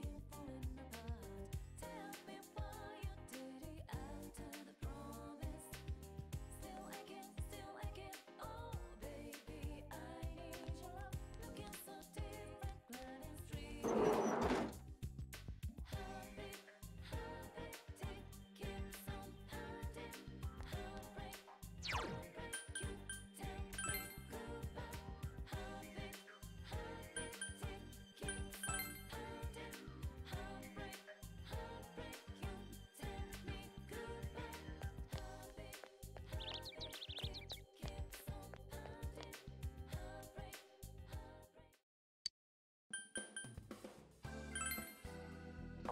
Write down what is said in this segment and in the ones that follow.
street.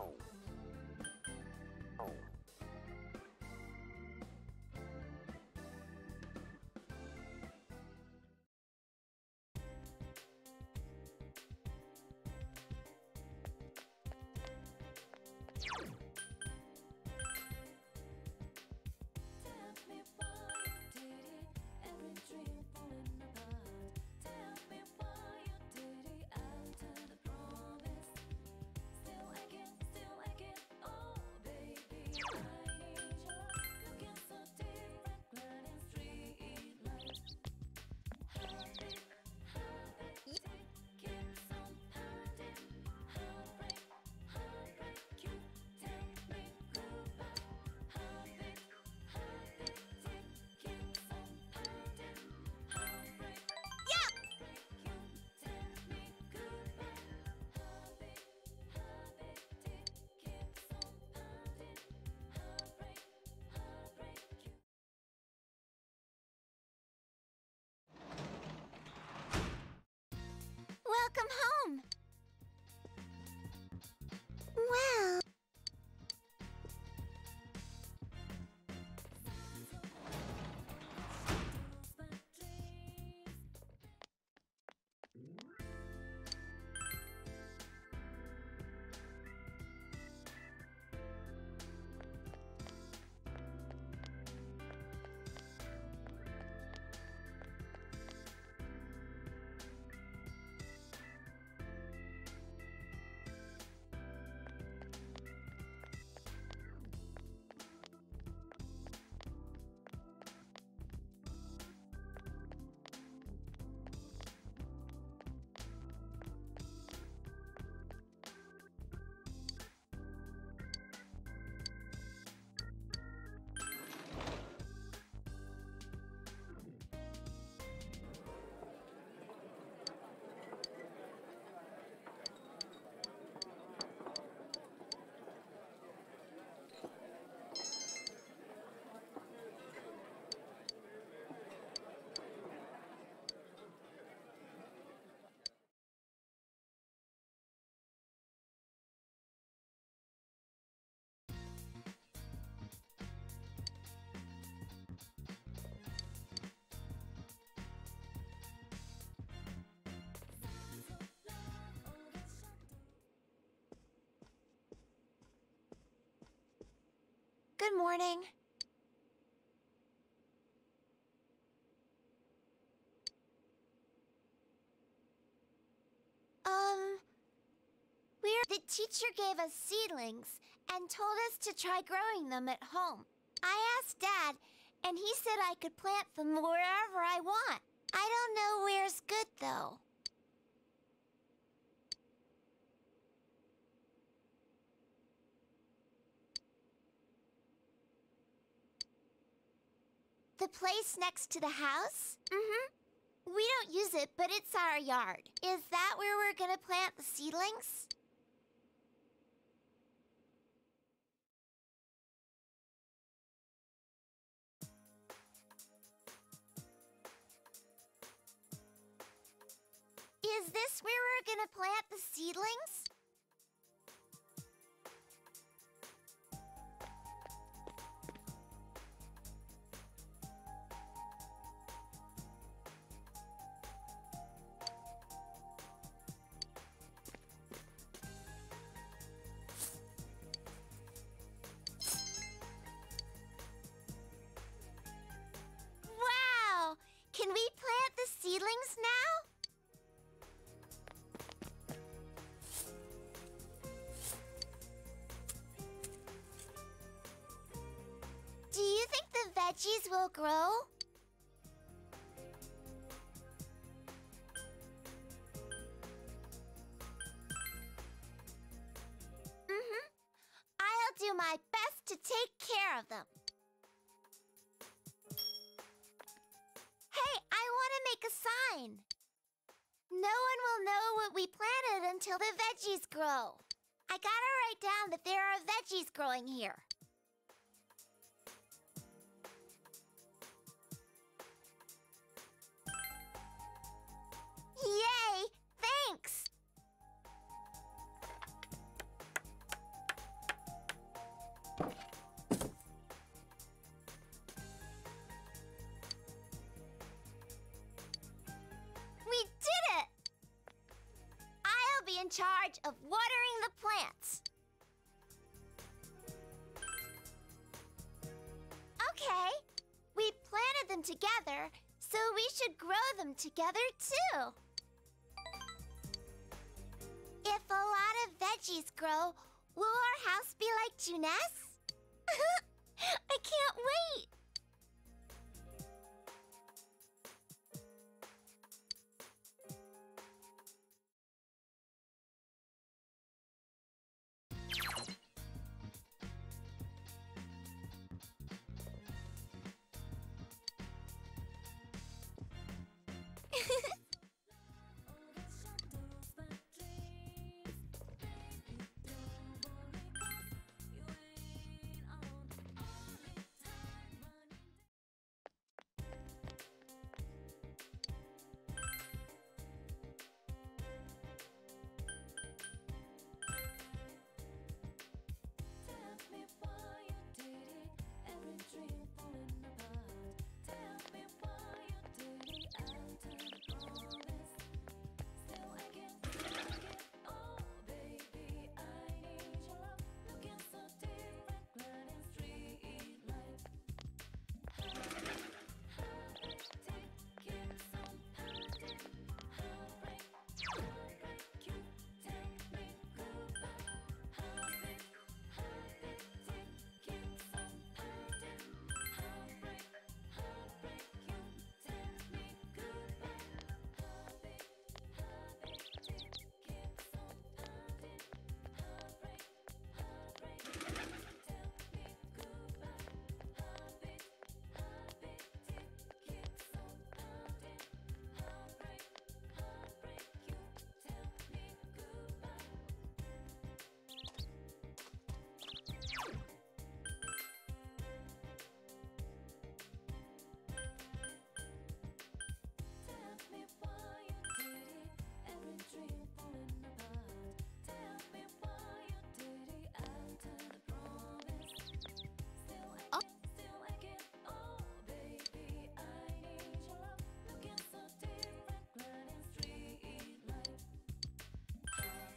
Oh. Welcome home! Good morning. Um... We're... The teacher gave us seedlings and told us to try growing them at home. I asked Dad, and he said I could plant them wherever I want. I don't know where's good, though. The place next to the house? Mm-hmm. We don't use it, but it's our yard. Is that where we're gonna plant the seedlings? Is this where we're gonna plant the seedlings? take care of them. Hey, I want to make a sign. No one will know what we planted until the veggies grow. I gotta write down that there are veggies growing here. together, too. dream.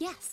Yes.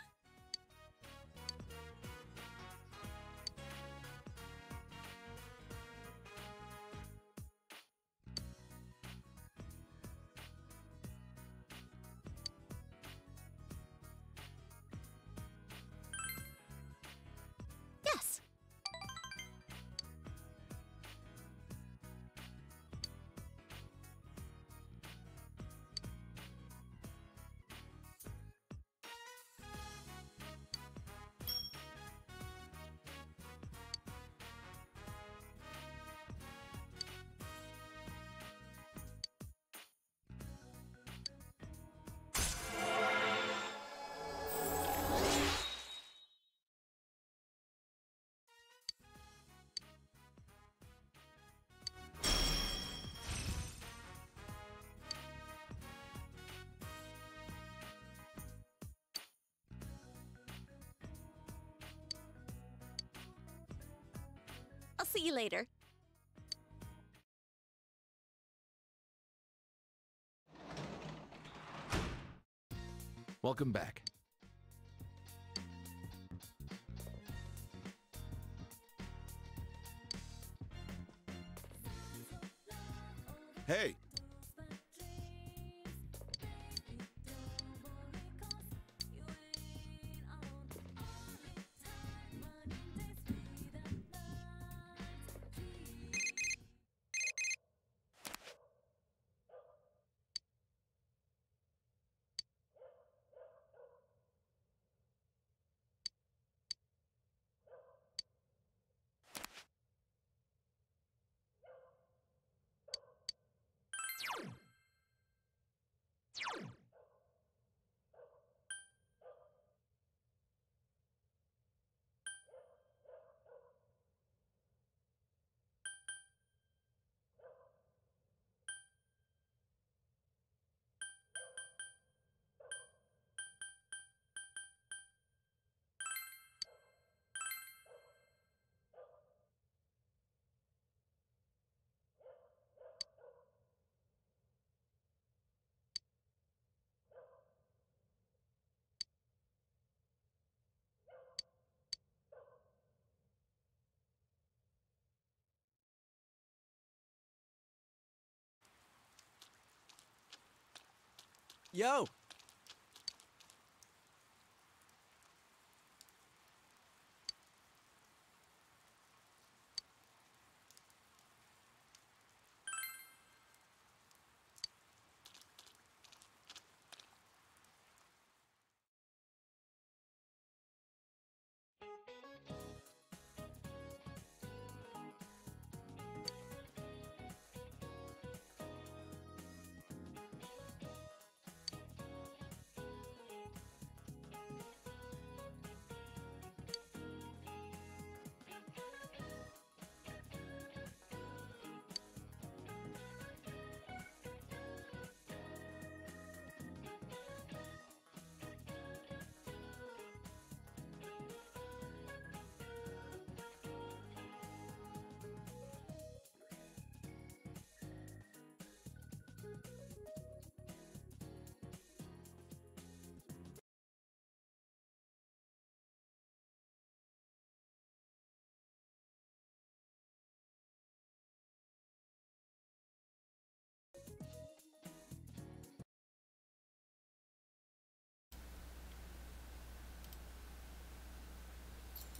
see you later. Welcome back. Hey, Yo!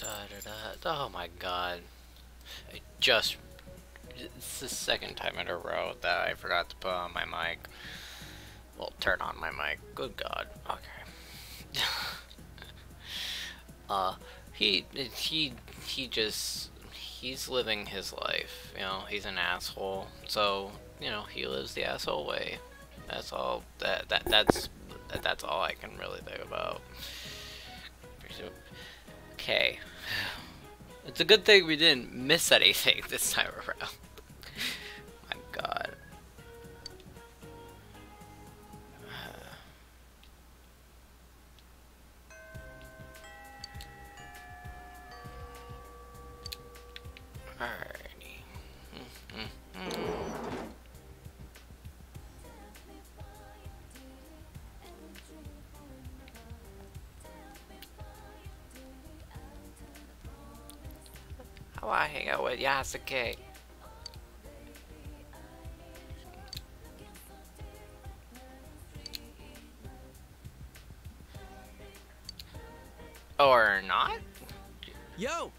Da, da, da. Oh my god. I just. It's the second time in a row that I forgot to put on my mic. Well, turn on my mic. Good god. Okay. uh, he. He. He just. He's living his life. You know, he's an asshole. So, you know, he lives the asshole way. That's all. That. That. That's. That's all I can really think about. Okay. It's a good thing we didn't miss anything this time around. Yosuke? Or not? Yo!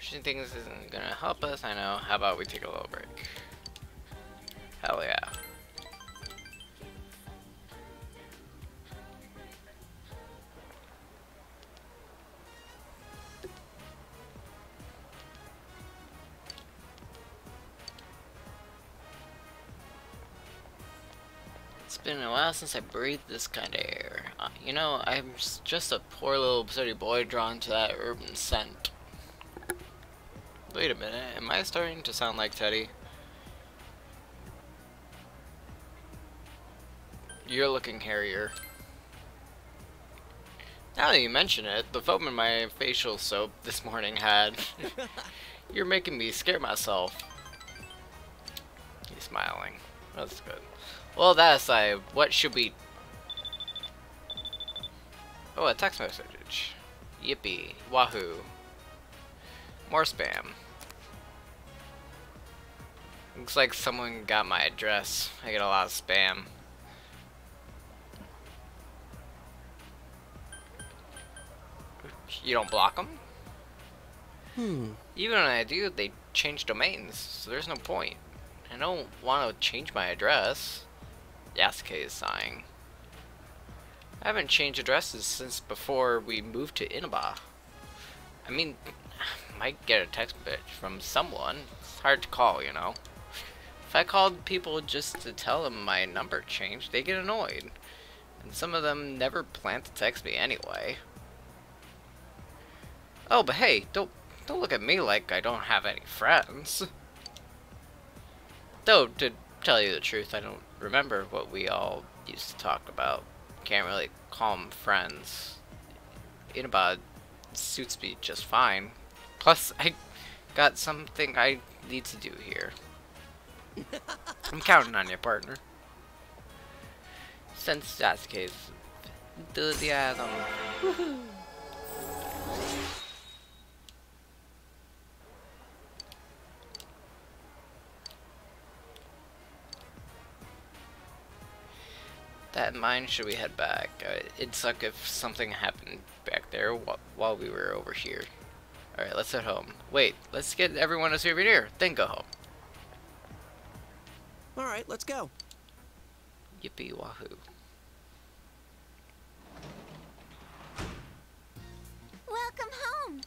She thinks this isn't gonna help us, I know. How about we take a little break? Since I breathed this kind of air. Uh, you know, I'm just a poor little city boy drawn to that urban scent. Wait a minute, am I starting to sound like Teddie? You're looking hairier. Now that you mention it, the foam in my facial soap this morning had You're making me scare myself. He's smiling. That's good. Well, that aside, what should we... Oh, a text message. Yippee. Wahoo. More spam. Looks like someone got my address. I get a lot of spam. You don't block them? Hmm. Even when I do, they change domains, so there's no point. I don't want to change my address. Yosuke is sighing. I haven't changed addresses since before we moved to Inaba. I mean, I might get a text message from someone. It's hard to call, you know. If I called people just to tell them my number changed, they get annoyed. And some of them never plan to text me anyway. Oh, but hey, don't don't look at me like I don't have any friends. Though, to tell you the truth, I don't remember what we all used to talk about. Can't really call them friends. Inaba suits me just fine. Plus, I got something I need to do here. I'm counting on you, partner. Since that's the case, enthusiasm. That in mind, should we head back? Uh, it'd suck if something happened back there wh while we were over here. Alright, let's head home. Wait, let's get everyone a souvenir, then go home. All right, let's go. Yippee wahoo. Welcome home.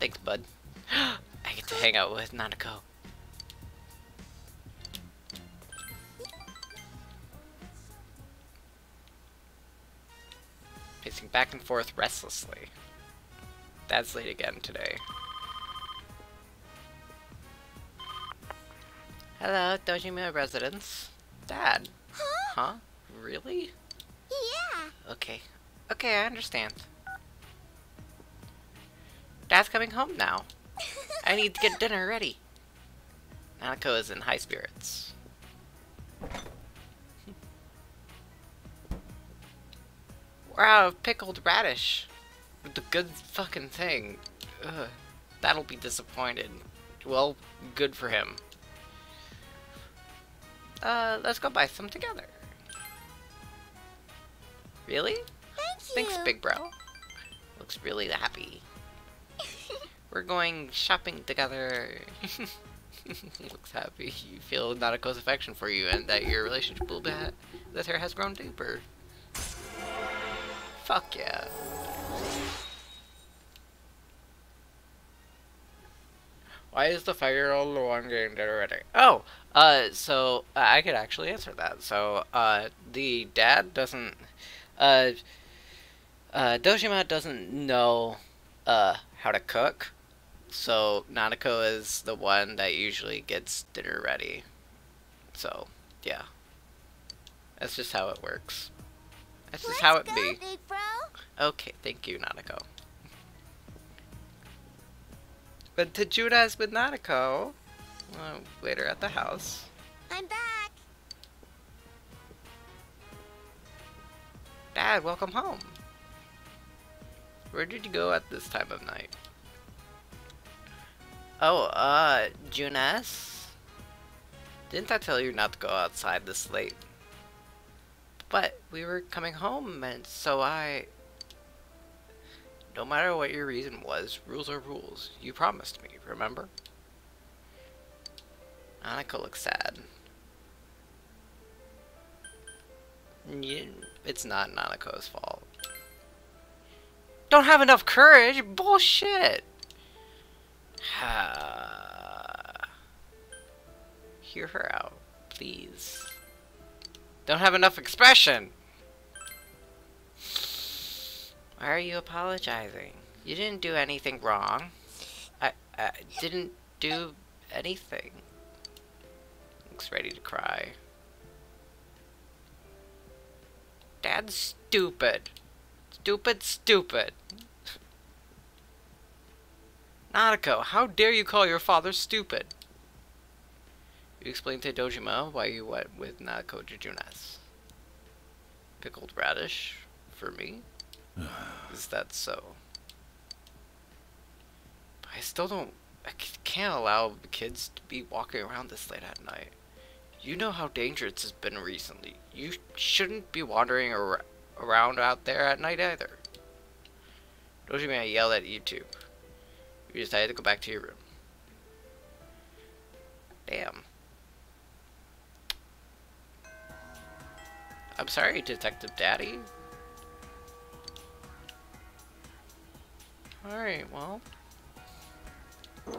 Thanks, bud. I get to hang out with Nanako. Pacing back and forth restlessly. Dad's late again today. Hello, Dojima residence. Dad. Huh? Huh? Really? Yeah. Okay. Okay, I understand. Dad's coming home now. I need to get dinner ready. Nanako is in high spirits. We're out of pickled radish. The good fucking thing. Ugh. That'll be disappointed. Well, good for him. Uh, let's go buy some together. Really? Thank you. Thanks, big bro. Looks really happy. We're going shopping together. Looks happy. You feel Nanako's affection for you and that your relationship will be ha- with her has grown deeper. Fuck yeah. Why is the five-year-old the one getting dinner ready? Oh, uh, so uh, I could actually answer that. So, uh, the dad doesn't, uh, uh, Dojima doesn't know, uh, how to cook. So, Nanako is the one that usually gets dinner ready. So, yeah. That's just how it works. That's just Let's how it go, be. Okay, thank you, Nanako. But to Judas with Nanako, uh, later at the house. I'm back. Dad, welcome home. Where did you go at this time of night? Oh, uh, Junes? Didn't I tell you not to go outside this late? But we were coming home, and so I... No matter what your reason was, rules are rules. You promised me, remember? Annika looks sad. It's not Nanako's fault. Don't have enough courage? Bullshit! Hear her out, please. Don't have enough expression! Why are you apologizing? You didn't do anything wrong. I, I didn't do anything. Looks ready to cry. Dad's stupid. Stupid, stupid. Nanako, how dare you call your father stupid? You explained to Dojima why you went with Nako Jujunas. Pickled radish? For me? Is that so? But I still don't... I can't allow the kids to be walking around this late at night. You know how dangerous it's been recently. You shouldn't be wandering ar around out there at night either. Dojima yelled at you two. You decided to go back to your room. Damn. I'm sorry, Detective Daddy. Alright, well.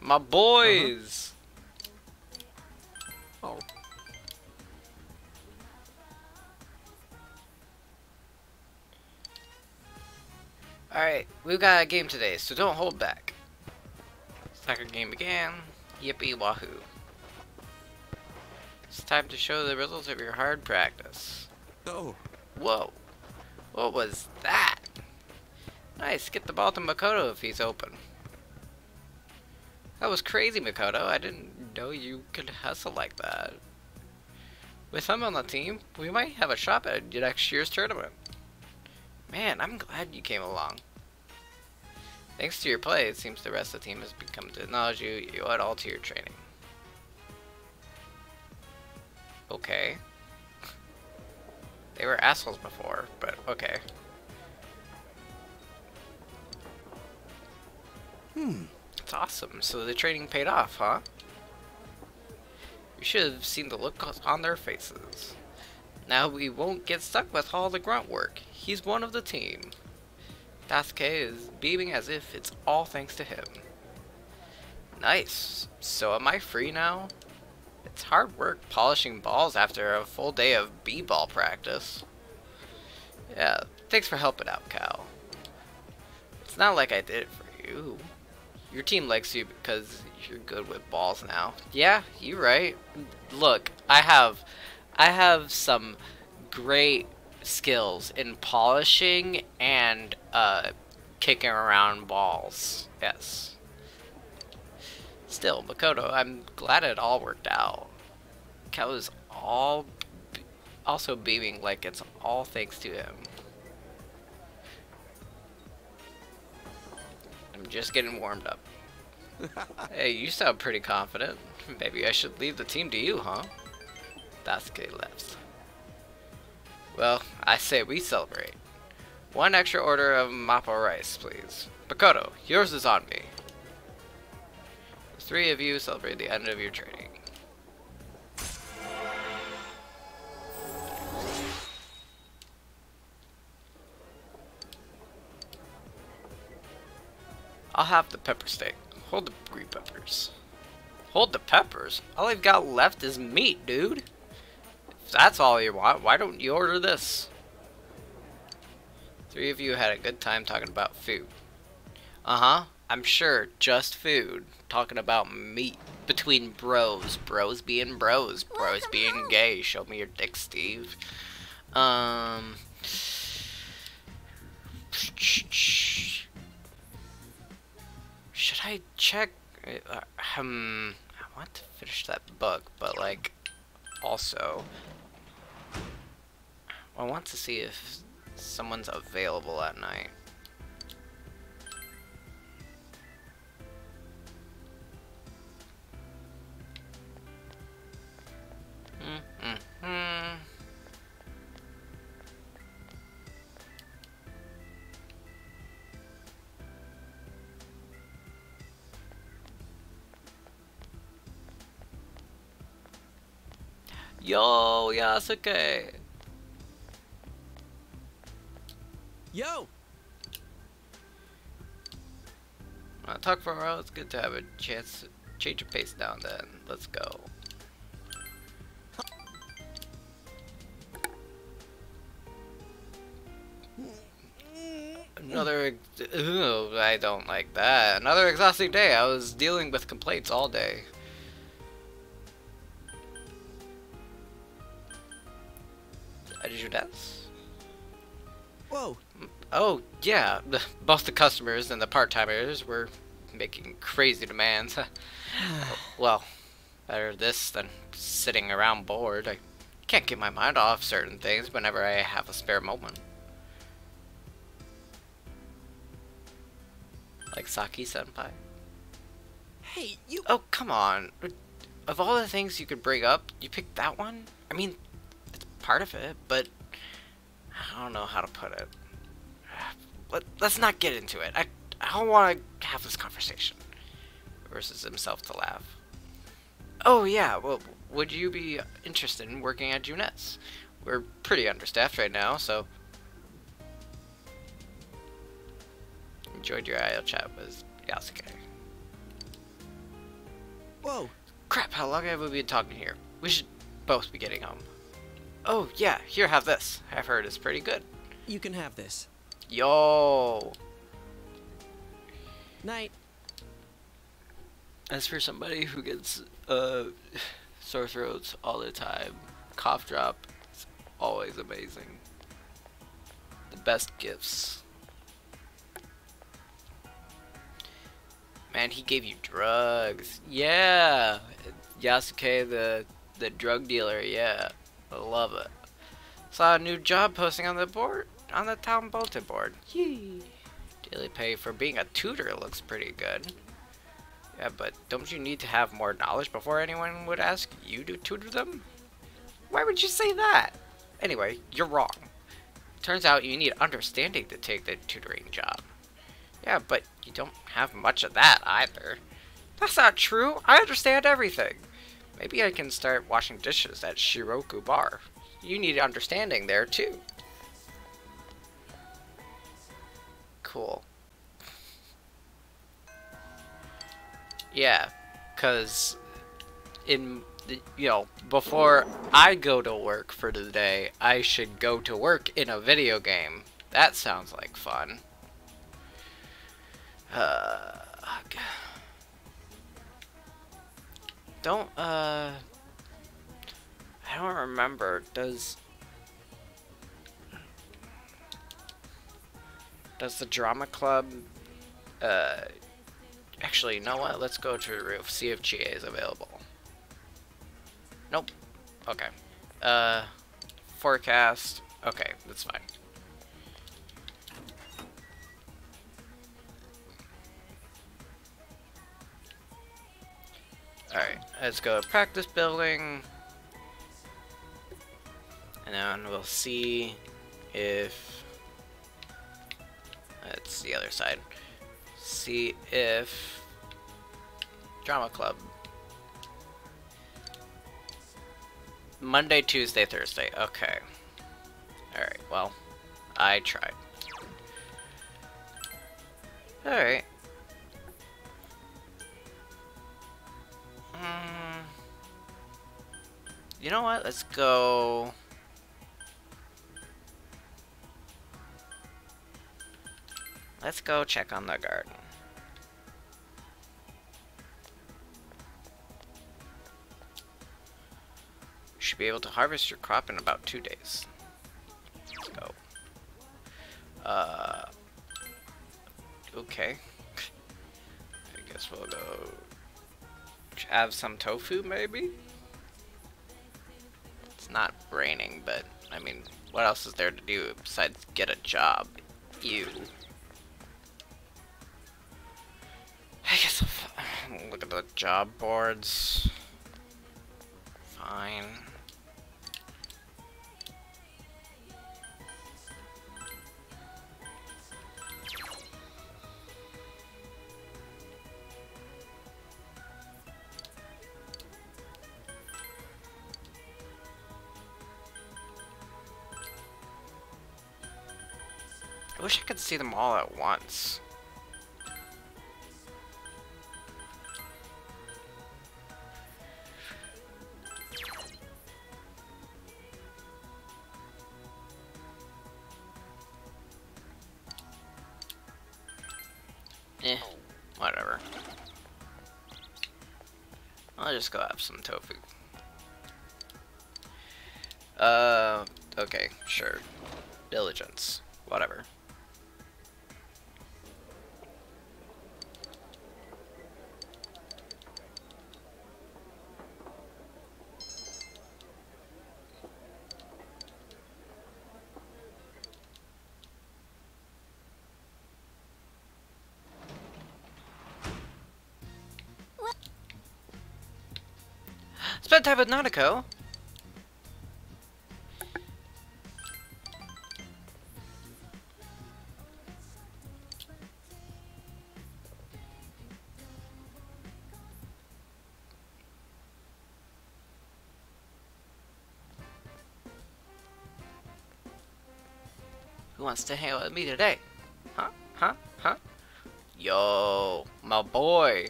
My boys! Oh, Alright, we've got a game today, so don't hold back. Soccer game began. Yippee wahoo. It's time to show the results of your hard practice. oh, Whoa. What was that? Nice, get the ball to Makoto if he's open. That was crazy, Makoto. I didn't know you could hustle like that. With him on the team, we might have a shot at next year's tournament. Man, I'm glad you came along. Thanks to your play, it seems the rest of the team has become to acknowledge you. You it all to your training. Okay. They were assholes before, but okay. hmm. It's awesome. So the training paid off, huh? You should have seen the look on their faces. Now we won't get stuck with all the grunt work. He's one of the team. Daisuke is beaming as if it's all thanks to him. Nice. So am I free now? It's hard work polishing balls after a full day of b-ball practice. Yeah, thanks for helping out, Cal. It's not like I did it for you. Your team likes you because you're good with balls now. Yeah, you're right. Look, I have I have some great skills in polishing and uh, kicking around balls. Yes. Still, Makoto, I'm glad it all worked out. Cal is all also beaming like it's all thanks to him. I'm just getting warmed up. hey, you sound pretty confident. Maybe I should leave the team to you, huh? That's Sasuke left. Well, I say we celebrate. One extra order of mapo rice, please. Makoto, yours is on me. The three of you celebrate the end of your training. I'll have the pepper steak. Hold the green peppers. Hold the peppers? All I've got left is meat, dude. If that's all you want, why don't you order this? Three of you had a good time talking about food. Uh-huh. I'm sure. Just food. Talking about meat. Between bros. Bros being bros. Bros being gay. Show me your dick, Steve. Um... Should I check? Um, I want to finish that book, but like, also, I want to see if someone's available at night. Mm, mm, mm. Yo, Yosuke. Yo! Uh, talk for a while. It's good to have a chance to change your pace now and then. Let's go. Another. Ugh, I don't like that. Another exhausting day. I was dealing with complaints all day. at dance? Whoa. Oh, yeah. Both the customers and the part-timers were making crazy demands. well, better this than sitting around bored. I can't get my mind off certain things whenever I have a spare moment. Like Saki Senpai. Hey, you. Oh, come on. Of all the things you could bring up, you picked that one? I mean, it's part of it, but I don't know how to put it. Let, let's not get into it. I, I don't want to have this conversation. Versus himself to laugh. Oh, yeah, well, would you be interested in working at Junette's? We're pretty understaffed right now, so. Enjoyed your IO chat with Yosuke. Whoa. Crap, how long have we been talking here? We should both be getting home. Oh, yeah, here, have this. I've heard it's pretty good. You can have this. Yo! Night. As for somebody who gets, uh, sore throats all the time, cough drop is always amazing. The best gifts. Man, he gave you drugs. Yeah! Yosuke, the, the drug dealer, yeah. I love it. Saw a new job posting on the board, on the town bulletin board. Yee! Daily pay for being a tutor looks pretty good. Yeah, but don't you need to have more knowledge before anyone would ask you to tutor them? Why would you say that? Anyway, you're wrong. Turns out you need understanding to take the tutoring job. Yeah, but you don't have much of that either. That's not true. I understand everything. Maybe I can start washing dishes at Shiroku Bar. You need understanding there too. Cool. Yeah, because in you know before I go to work for the day, I should go to work in a video game. That sounds like fun. Uh, don't uh, I don't remember. Does does the drama club uh Actually, you know what? Let's go to the roof, see if GA is available. Nope. Okay. Uh, forecast. Okay, that's fine. Alright, let's go to practice building. And then we'll see if... That's the other side see if drama club Monday, Tuesday, Thursday. Okay. Alright, well, I tried. Alright. Mm. You know what? Let's go... Let's go check on the garden. You should be able to harvest your crop in about two days. Let's go. Uh, okay. I guess we'll go have some tofu, maybe? It's not raining, but, I mean, what else is there to do besides get a job? Ew. I guess I'll f- uh, look at the job boards. Fine. I wish I could see them all at once. Just go have some tofu. Uh, Okay, sure. Diligence. Whatever. With Nanako. Who wants to hang out with me today? Huh? Huh? Huh? Yo, my boy.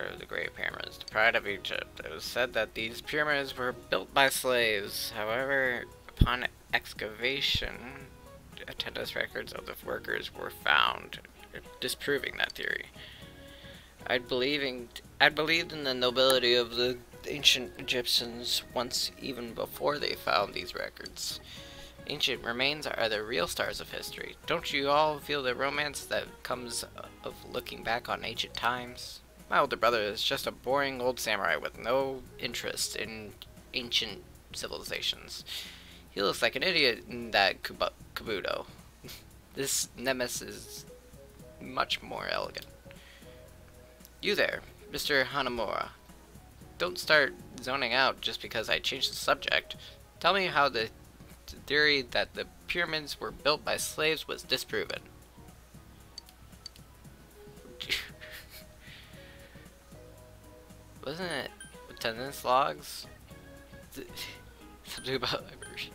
Of the Great Pyramids, the pride of Egypt. It was said that these pyramids were built by slaves. However, upon excavation, attendance records of the workers were found, disproving that theory. I'd believing I'd believed in the nobility of the ancient Egyptians once even before they found these records. Ancient remains are the real stars of history. Don't you all feel the romance that comes of looking back on ancient times? My older brother is just a boring old samurai with no interest in ancient civilizations. He looks like an idiot in that Kabuto. this Nemesis is much more elegant. You there, Mr. Hanamura. Don't start zoning out just because I changed the subject. Tell me how the theory that the pyramids were built by slaves was disproven. Wasn't it attendance logs? Something about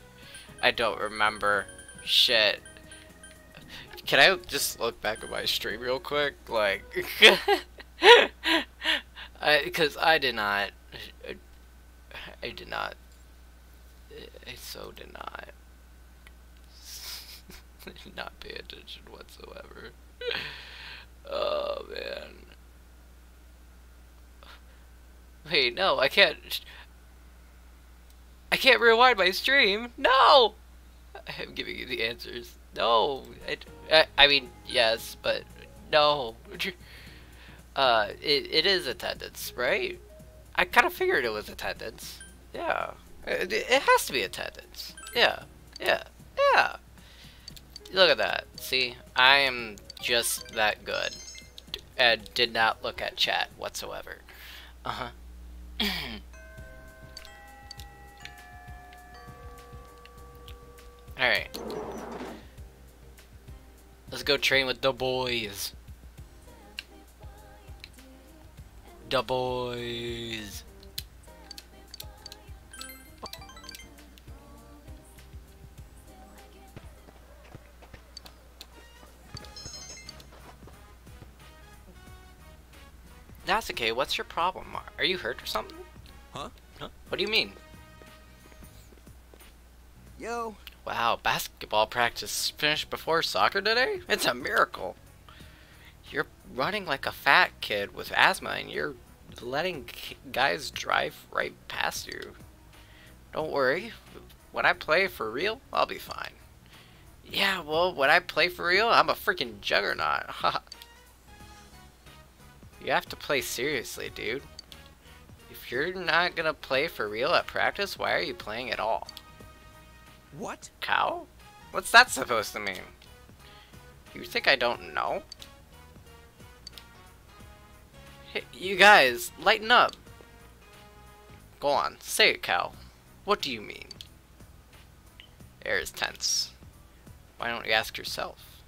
I don't remember. Shit. Can I just look back at my stream real quick? Like, I because I did not. I, I did not I so did not. did not pay attention whatsoever. oh man. Wait, no, I can't. I can't rewind my stream. No. I'm giving you the answers. No, I, I, I mean yes, but no. Uh, it, it is attendance, right? I kind of figured it was attendance. Yeah. It, it has to be attendance. Yeah. Yeah. Yeah. Look at that. See? I am just that good. And did not look at chat whatsoever. Uh-huh. Alright. Let's go train with the boys. The boys. That's okay. What's your problem? Are you hurt or something? Huh? Huh? What do you mean? Yo. Wow, basketball practice finished before soccer today? It's a miracle. You're running like a fat kid with asthma and you're letting guys drive right past you. Don't worry. When I play for real, I'll be fine. Yeah, well, when I play for real, I'm a freaking juggernaut. you have to play seriously, dude. If you're not gonna play for real at practice, why are you playing at all? What? Cow? What's that supposed to mean? You think I don't know? Hey, you guys, lighten up. Go on, say it, Cow. What do you mean? Air is tense. Why don't you ask yourself?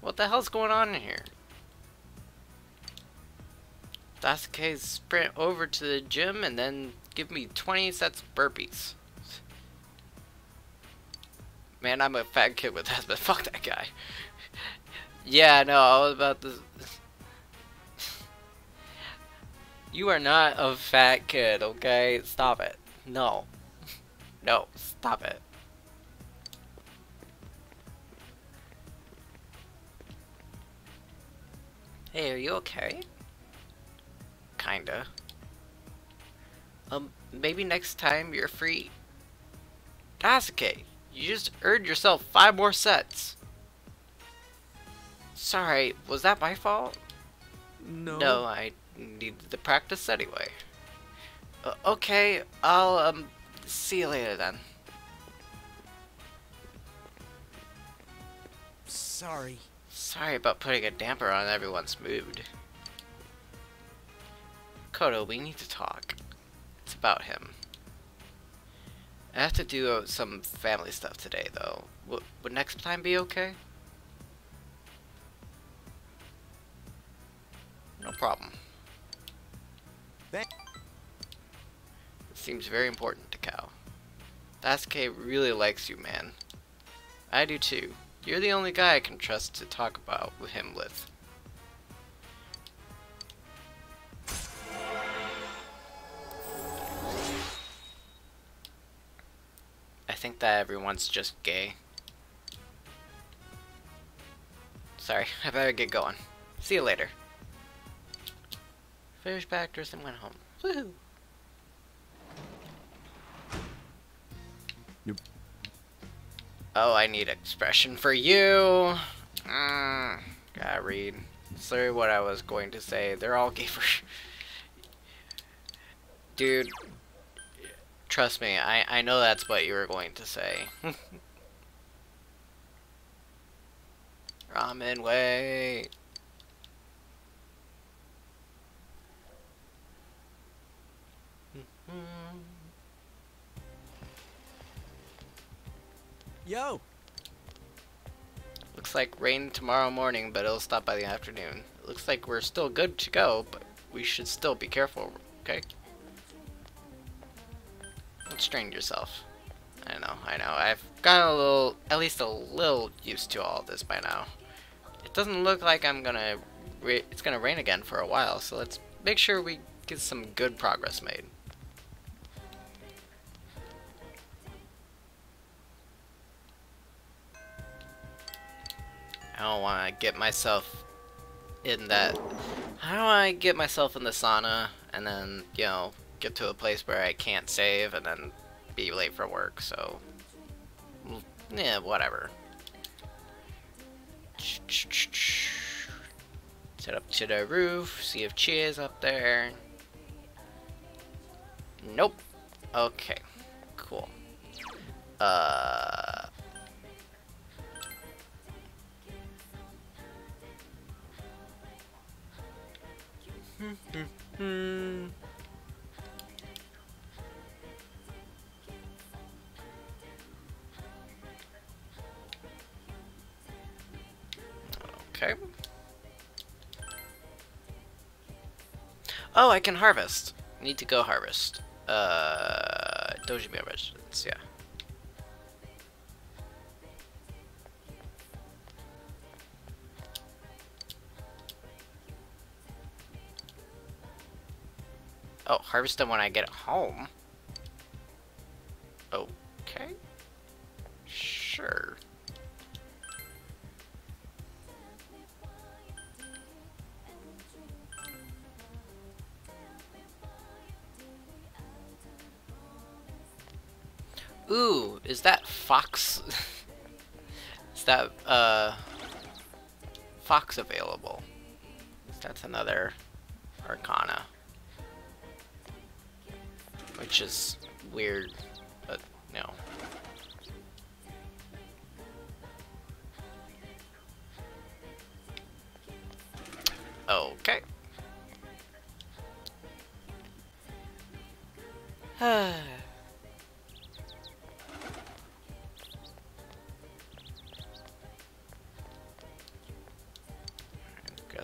What the hell's going on in here? That's the case, sprint over to the gym and then give me 20 sets of burpees. Man, I'm a fat kid with that, but Fuck that guy. yeah, no, I was about to. You are not a fat kid, okay? Stop it. No. No, stop it. Hey, are you okay? Kinda. Um, maybe next time you're free. That's okay. You just earned yourself five more sets. Sorry, was that my fault? No. No, I needed the practice anyway. Uh, okay, I'll um see you later then. Sorry. Sorry about putting a damper on everyone's mood. Kodo, we need to talk. It's about him. I have to do uh, some family stuff today, though. W would next time be okay? No problem. It seems very important to Cal. Sasuke really likes you, man. I do too. You're the only guy I can trust to talk about him with. I think that everyone's just gay. Sorry, I better get going. See you later. Finished actors and went home. Woohoo! Nope. Oh, I need expression for you. Mm, gotta read. Sorry what I was going to say. They're all gay for Dude, trust me, I, I know that's what you were going to say. Ramen, wait. Mm-hmm. Yo. Looks like rain tomorrow morning, but it'll stop by the afternoon. It looks like we're still good to go, but we should still be careful, okay? Don't strain yourself. I know, I know. I've got a little, at least a little used to all this by now. It doesn't look like I'm gonna, it's gonna rain again for a while, so let's make sure we get some good progress made. I don't want to get myself in that. How do I get myself in the sauna and then, you know, get to a place where I can't save and then be late for work? So, yeah, whatever. Set up to the roof, see if Chie is up there. Nope. Okay, cool. Uh. Hmm. Okay. Oh, I can harvest. Need to go harvest. Uh, Dojima residence, yeah. Oh, harvest them when I get home. Okay. Sure. Ooh, is that Fox? is that, uh, Fox available? That's another Arcana. Which is weird, but no. Okay.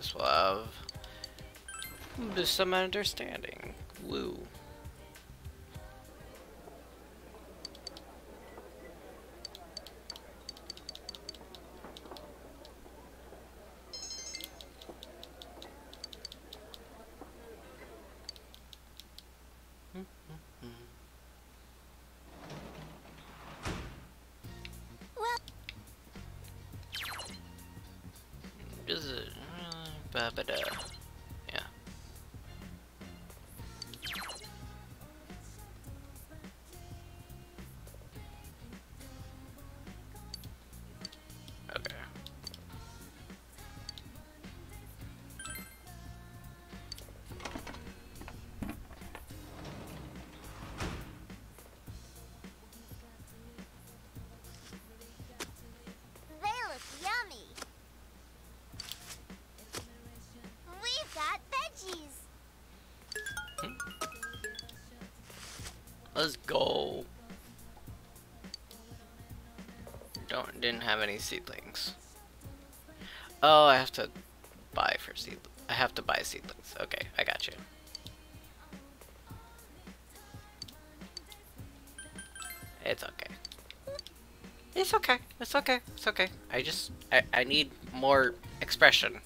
Guess we'll have just some understanding. Woo. Didn't have any seedlings. Oh, I have to buy for seed. I have to buy seedlings. Okay, I got you. It's okay. It's okay. It's okay. It's okay. I just I, I need more expression.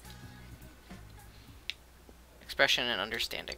Expression and understanding.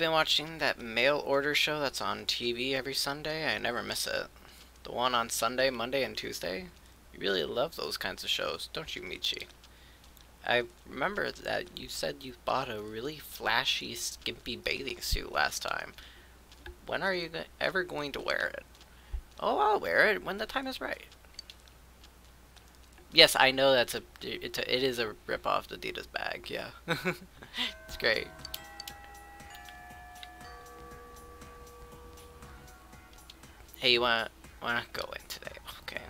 Been watching that mail order show that's on TV every Sunday? I never miss it. The one on Sunday, Monday, and Tuesday? You really love those kinds of shows, don't you, Michi? I remember that you said you bought a really flashy, skimpy bathing suit last time. When are you ever going to wear it? Oh, I'll wear it when the time is right. Yes, I know that's a it's a, it is a rip off the Adidas bag. Yeah, it's great. Hey, you wanna wanna go in today? Okay.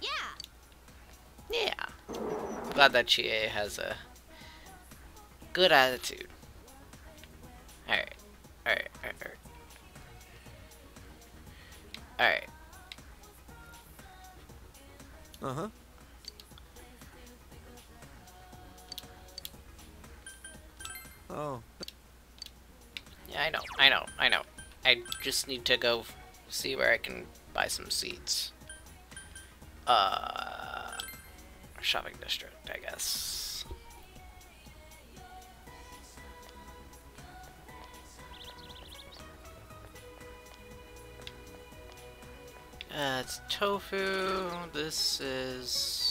Yeah. Yeah. Glad that Chie has a good attitude. Alright. Alright, alright, alright. Alright. Uh huh. Oh, Yeah, I know, I know, I know. I just need to go see where I can buy some seeds. Uh, shopping district, I guess. Uh, it's tofu. This is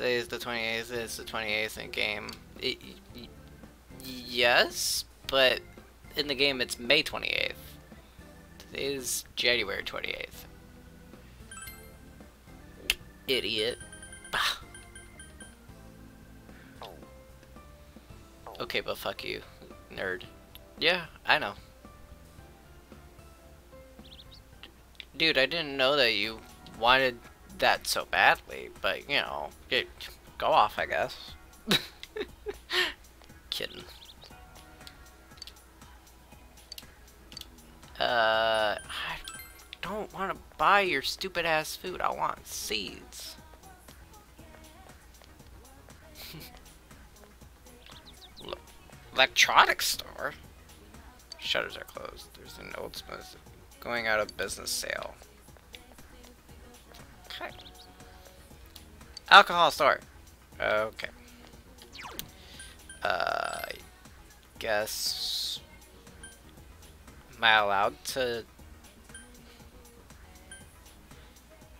Today is the 28th. It's the 28th in game. It, yes, but in the game it's May 28th. Today is January 28th. Idiot. Okay, but fuck you, nerd. Yeah, I know. Dude, I didn't know that you wanted that so badly, but you know, it, go off, I guess. Kidding. Uh, I don't want to buy your stupid ass food. I want seeds. Electronics store. Shutters are closed. There's an old Smith going out of business sale. Okay. Alcohol store. Okay. Uh, I guess. Am I allowed to?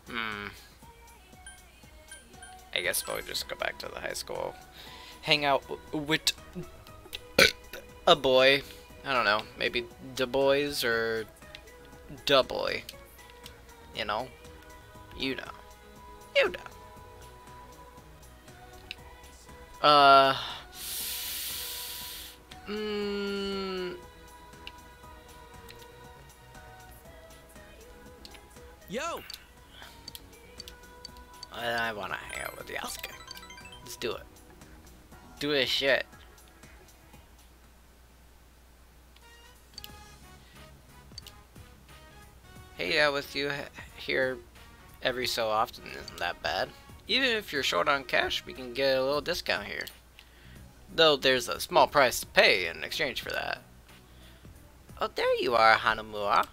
Hmm. I guess we'll just go back to the high school. Hang out with a boy. I don't know. Maybe the boys or da boy. You know? You know. You know. Uh. Mm, yo! I, I want to hang out with Yosuke. Let's do it. Do this shit. Hey, yeah, with you here every so often isn't that bad. Even if you're short on cash, we can get a little discount here. Though there's a small price to pay in exchange for that. Oh, there you are, Hanamura.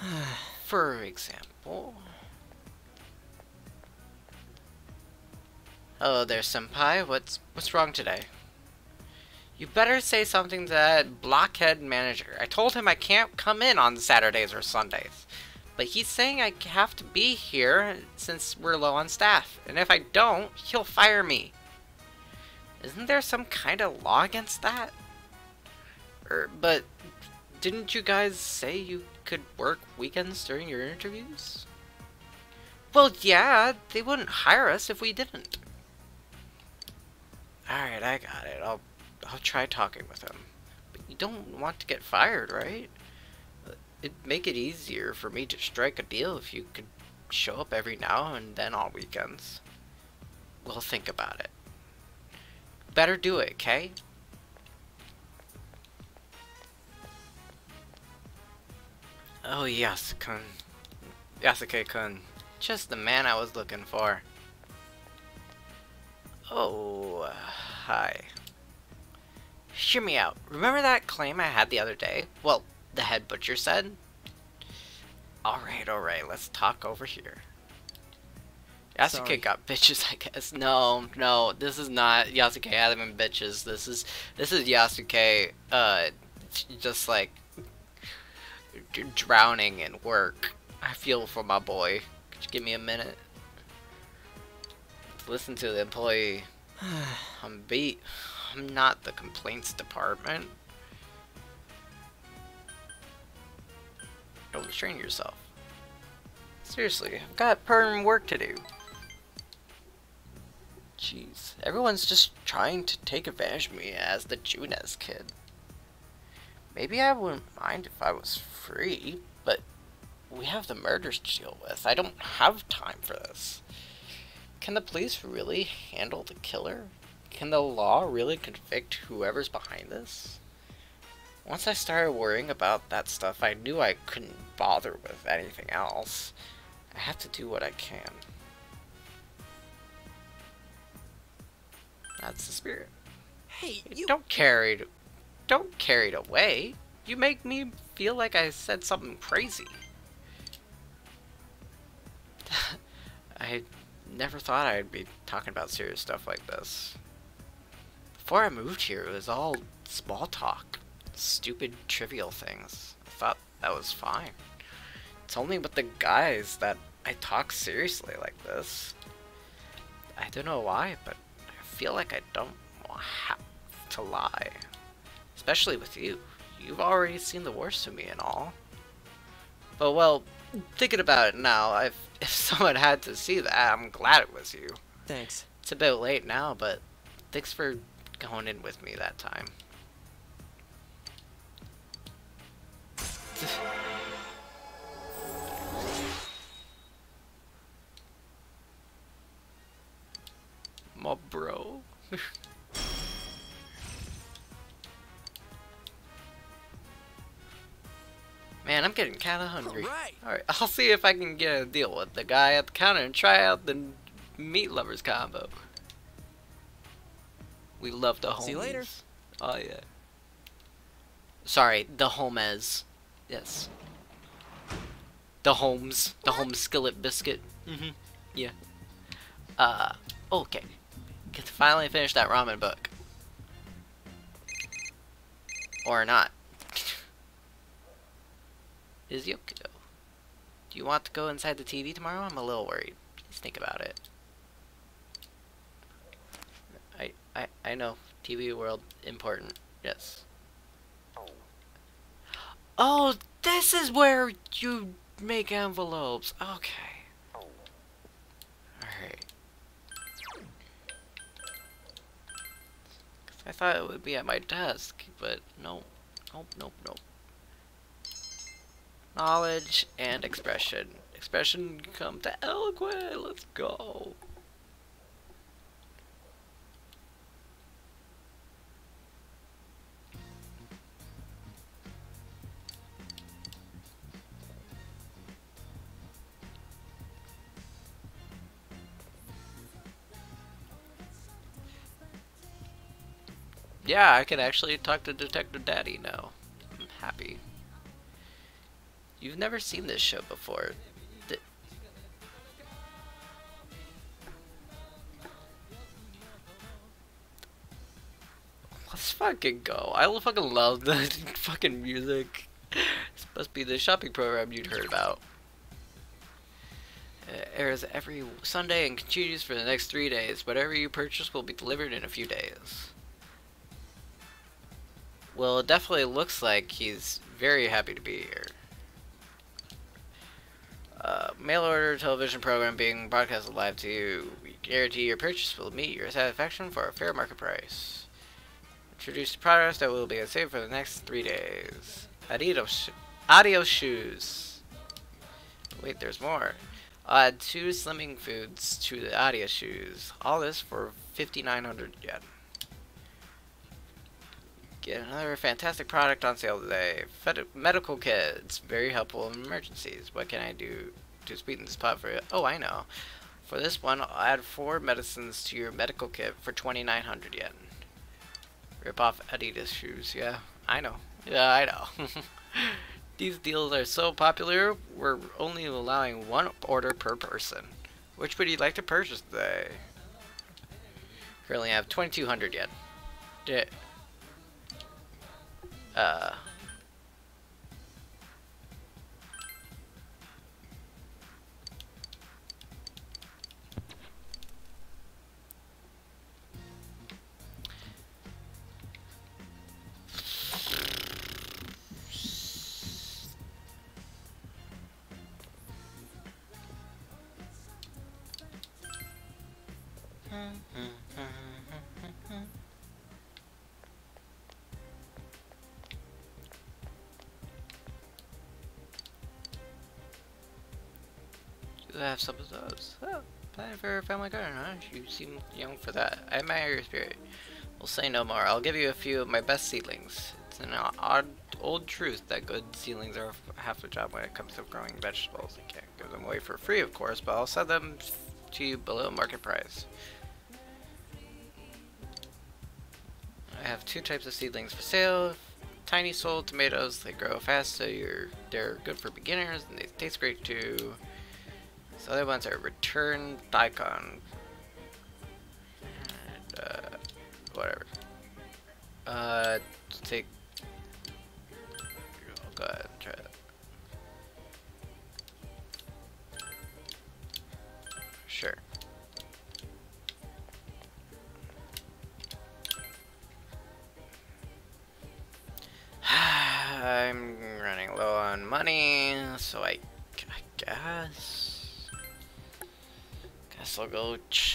For example. Hello there, senpai. What's what's wrong today? You better say something to that blockhead manager. I told him I can't come in on Saturdays or Sundays. But he's saying I have to be here since we're low on staff. And if I don't, he'll fire me. Isn't there some kind of law against that? Er, but didn't you guys say you could work weekends during your interviews? Well, yeah, they wouldn't hire us if we didn't. Alright, I got it. I'll I'll try talking with him. But you don't want to get fired, right? It'd make it easier for me to strike a deal if you could show up every now and then on weekends. We'll think about it. Better do it, okay? Oh, Yosuke-kun. Yosuke-kun. Just the man I was looking for. Oh, hi. Hear me out. Remember that claim I had the other day? Well, the head butcher said? Alright, alright, let's talk over here. Yosuke Sorry. got bitches, I guess. No, no, this is not Yosuke having bitches. This is this is Yosuke, uh, just like d- drowning in work. I feel for my boy. Could you give me a minute? Listen to the employee. I'm beat. I'm not the complaints department. Don't strain yourself. Seriously, I've got perm work to do. Jeez, everyone's just trying to take advantage of me as the Junes kid. Maybe I wouldn't mind if I was free, but we have the murders to deal with. I don't have time for this. Can the police really handle the killer? Can the law really convict whoever's behind this? Once I started worrying about that stuff, I knew I couldn't bother with anything else. I have to do what I can. That's the spirit. Hey, you Don't carry it. Don't carry it away. You make me feel like I said something crazy. I never thought I'd be talking about serious stuff like this. Before I moved here, it was all small talk, stupid, trivial things. I thought that was fine. It's only with the guys that I talk seriously like this. I don't know why, but I feel like I don't have to lie. Especially with you. You've already seen the worst of me and all. But well, thinking about it now, if, if someone had to see that, I'm glad it was you. Thanks. It's a bit late now, but thanks for going in with me that time. My bro. Man, I'm getting kind of hungry. Alright. Alright, I'll see if I can get a deal with the guy at the counter and try out the meat lovers combo. We love the homies. See you later. Oh yeah. Sorry, the Homes. Yes. The homes. The home skillet biscuit. Mm-hmm. Yeah. Uh, okay. Get to finally finish that ramen book. Or not. Is Yukiko. Do you want to go inside the TV tomorrow? I'm a little worried. Please think about it. I I I know. TV world important. Yes. Oh, this is where you make envelopes. Okay. I thought it would be at my desk, but no. Nope, nope, nope. Knowledge and expression. Expression come to eloquent. Let's go. Yeah, I can actually talk to Detective Daddy now. I'm happy. You've never seen this show before. Let's fucking go. I fucking love the fucking music. This must be the shopping program you'd heard about. Uh, it airs every Sunday and continues for the next three days. Whatever you purchase will be delivered in a few days. Well, it definitely looks like he's very happy to be here. Uh, mail order television program being broadcast live to you. We guarantee your purchase will meet your satisfaction for a fair market price. Introduce products that will be on sale for the next three days. Adios, adios shoes. Wait, there's more. Add two slimming foods to the Adios shoes. All this for 5,900 yen. Get another fantastic product on sale today. Fed medical kits, very helpful in emergencies. What can I do to sweeten this pot for you? Oh, I know. For this one, I'll add four medicines to your medical kit for 2,900 yen. Rip off Adidas shoes, yeah, I know. Yeah, I know. These deals are so popular, we're only allowing one order per person. Which would you like to purchase today? Currently I have 2,200 yen. Uh. Have some of those. Oh, planning for a family garden, huh? You seem young for that. I admire your spirit. We'll say no more. I'll give you a few of my best seedlings. It's an odd old truth that good seedlings are half the job when it comes to growing vegetables. I can't give them away for free, of course, but I'll sell them to you below market price. I have two types of seedlings for sale. Tiny soul tomatoes, they grow fast, so you're they're good for beginners, and they taste great too. So other ones are return daikon. And, uh, whatever. Uh, take.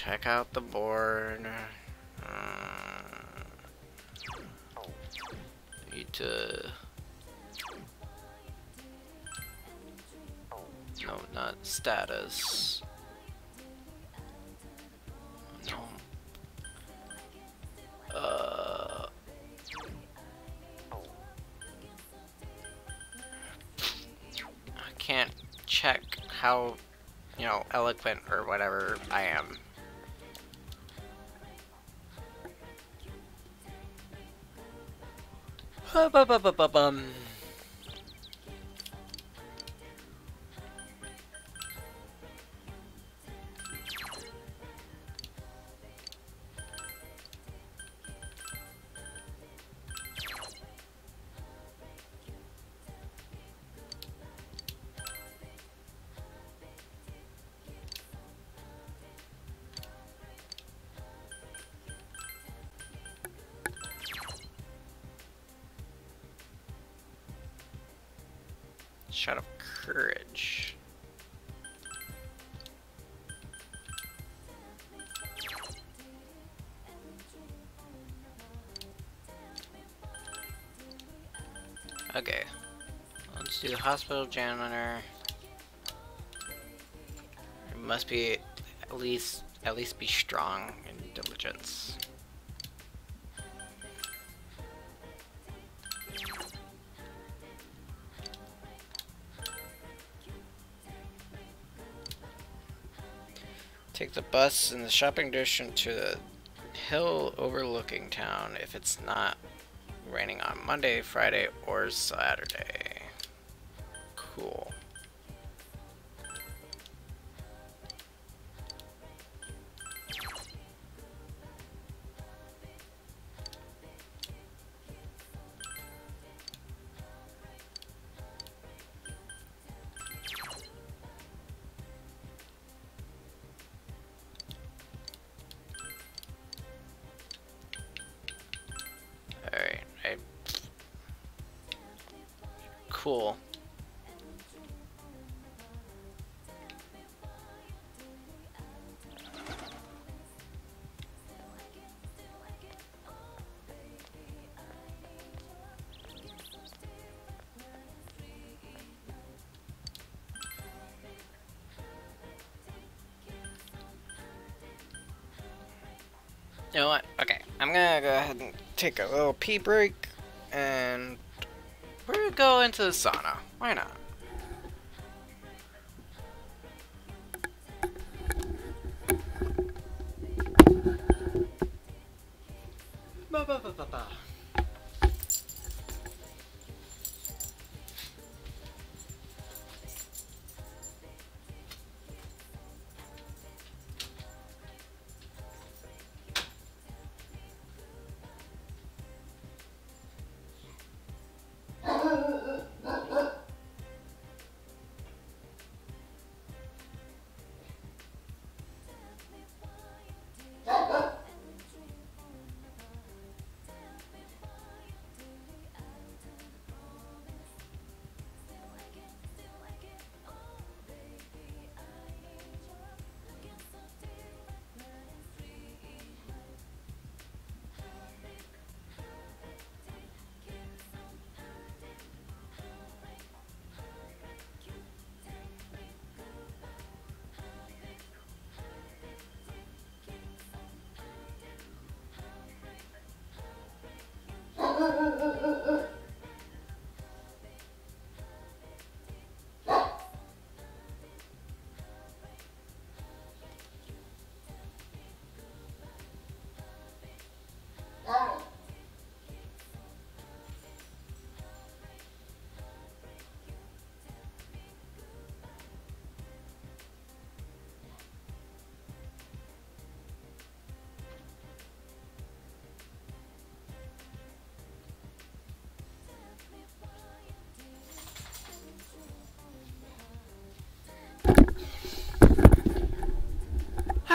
Check out the board. Uh, need to. No, not status. No. Uh. I can't check how, you know, eloquent or whatever I am. パパパパパン。Hospital janitor. It must be at least at least be strong in diligence. Take the bus in the shopping district to the hill overlooking town if it's not raining on Monday, Friday, or Saturday. Take a little pee break, and we're gonna go into the sauna. Why not?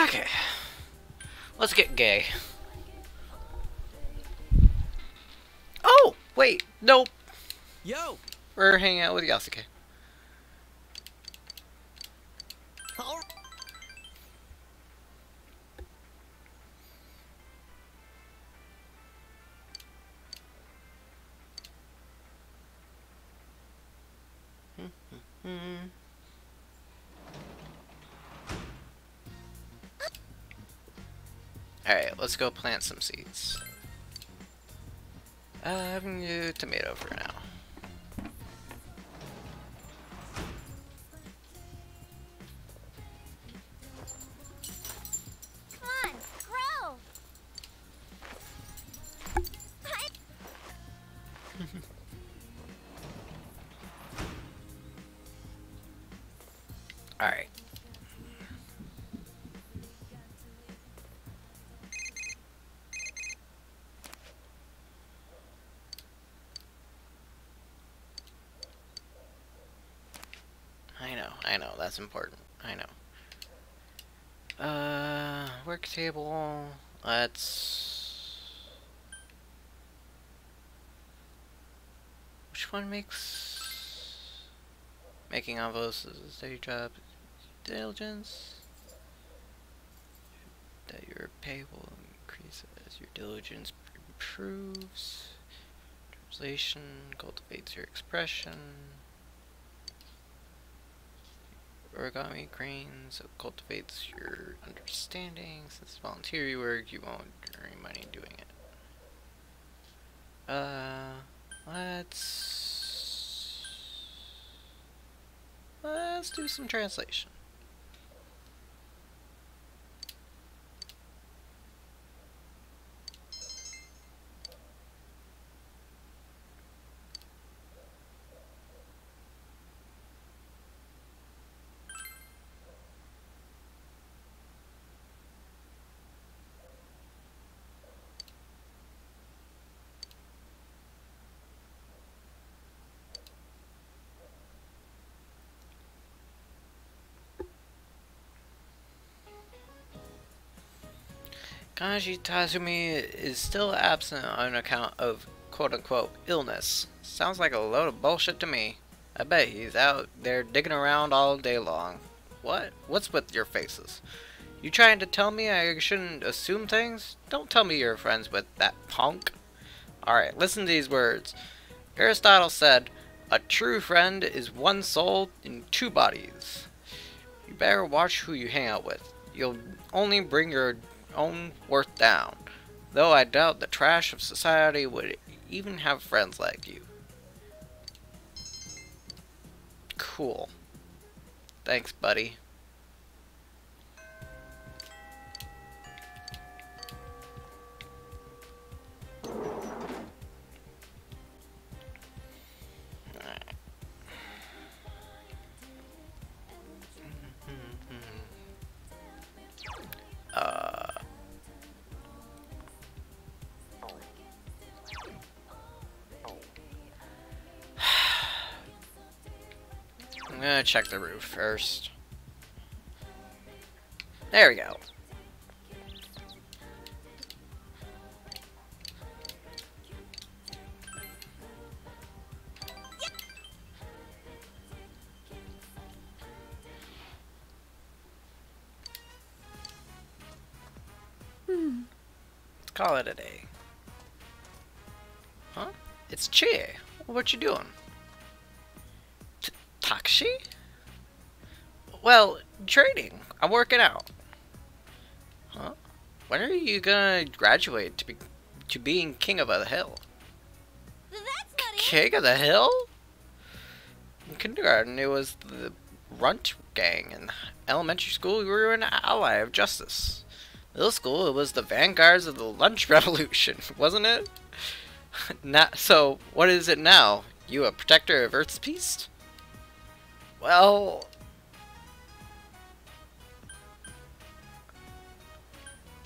Okay. Let's get gay. Oh! Wait, nope. Yo! We're hanging out with Yosuke. Alright, let's go plant some seeds. Uh, I'm gonna do tomato for now. That's important. I know. Uh, work table. Let's. Which one makes. Making envelopes is a steady job. Diligence. That your pay will increase as your diligence improves. Translation cultivates your expression. Origami grains so cultivates your understanding. Since volunteer work, you won't earn any money doing it. Uh, let's let's do some translation. Kanji Tatsumi is still absent on account of quote-unquote illness. Sounds like a load of bullshit to me. I bet he's out there digging around all day long. What? What's with your faces? You trying to tell me I shouldn't assume things? Don't tell me you're friends with that punk. Alright, listen to these words. Aristotle said, A true friend is one soul in two bodies. You better watch who you hang out with. You'll only bring your own worth down. Though I doubt the trash of society would even have friends like you. Cool. Thanks, buddy. Gonna check the roof first. There we go. Hmm. Let's call it a day. Huh? It's Chie. What you doing? Takashi? Well, training. I'm working out. Huh? When are you gonna graduate to be to being king of the hill? That's not it. King of the hill? In kindergarten, it was the Runt Gang. In elementary school, we were an ally of justice. Middle school, it was the vanguards of the lunch revolution, wasn't it? Not so. What is it now? You a protector of Earth's peace? Well,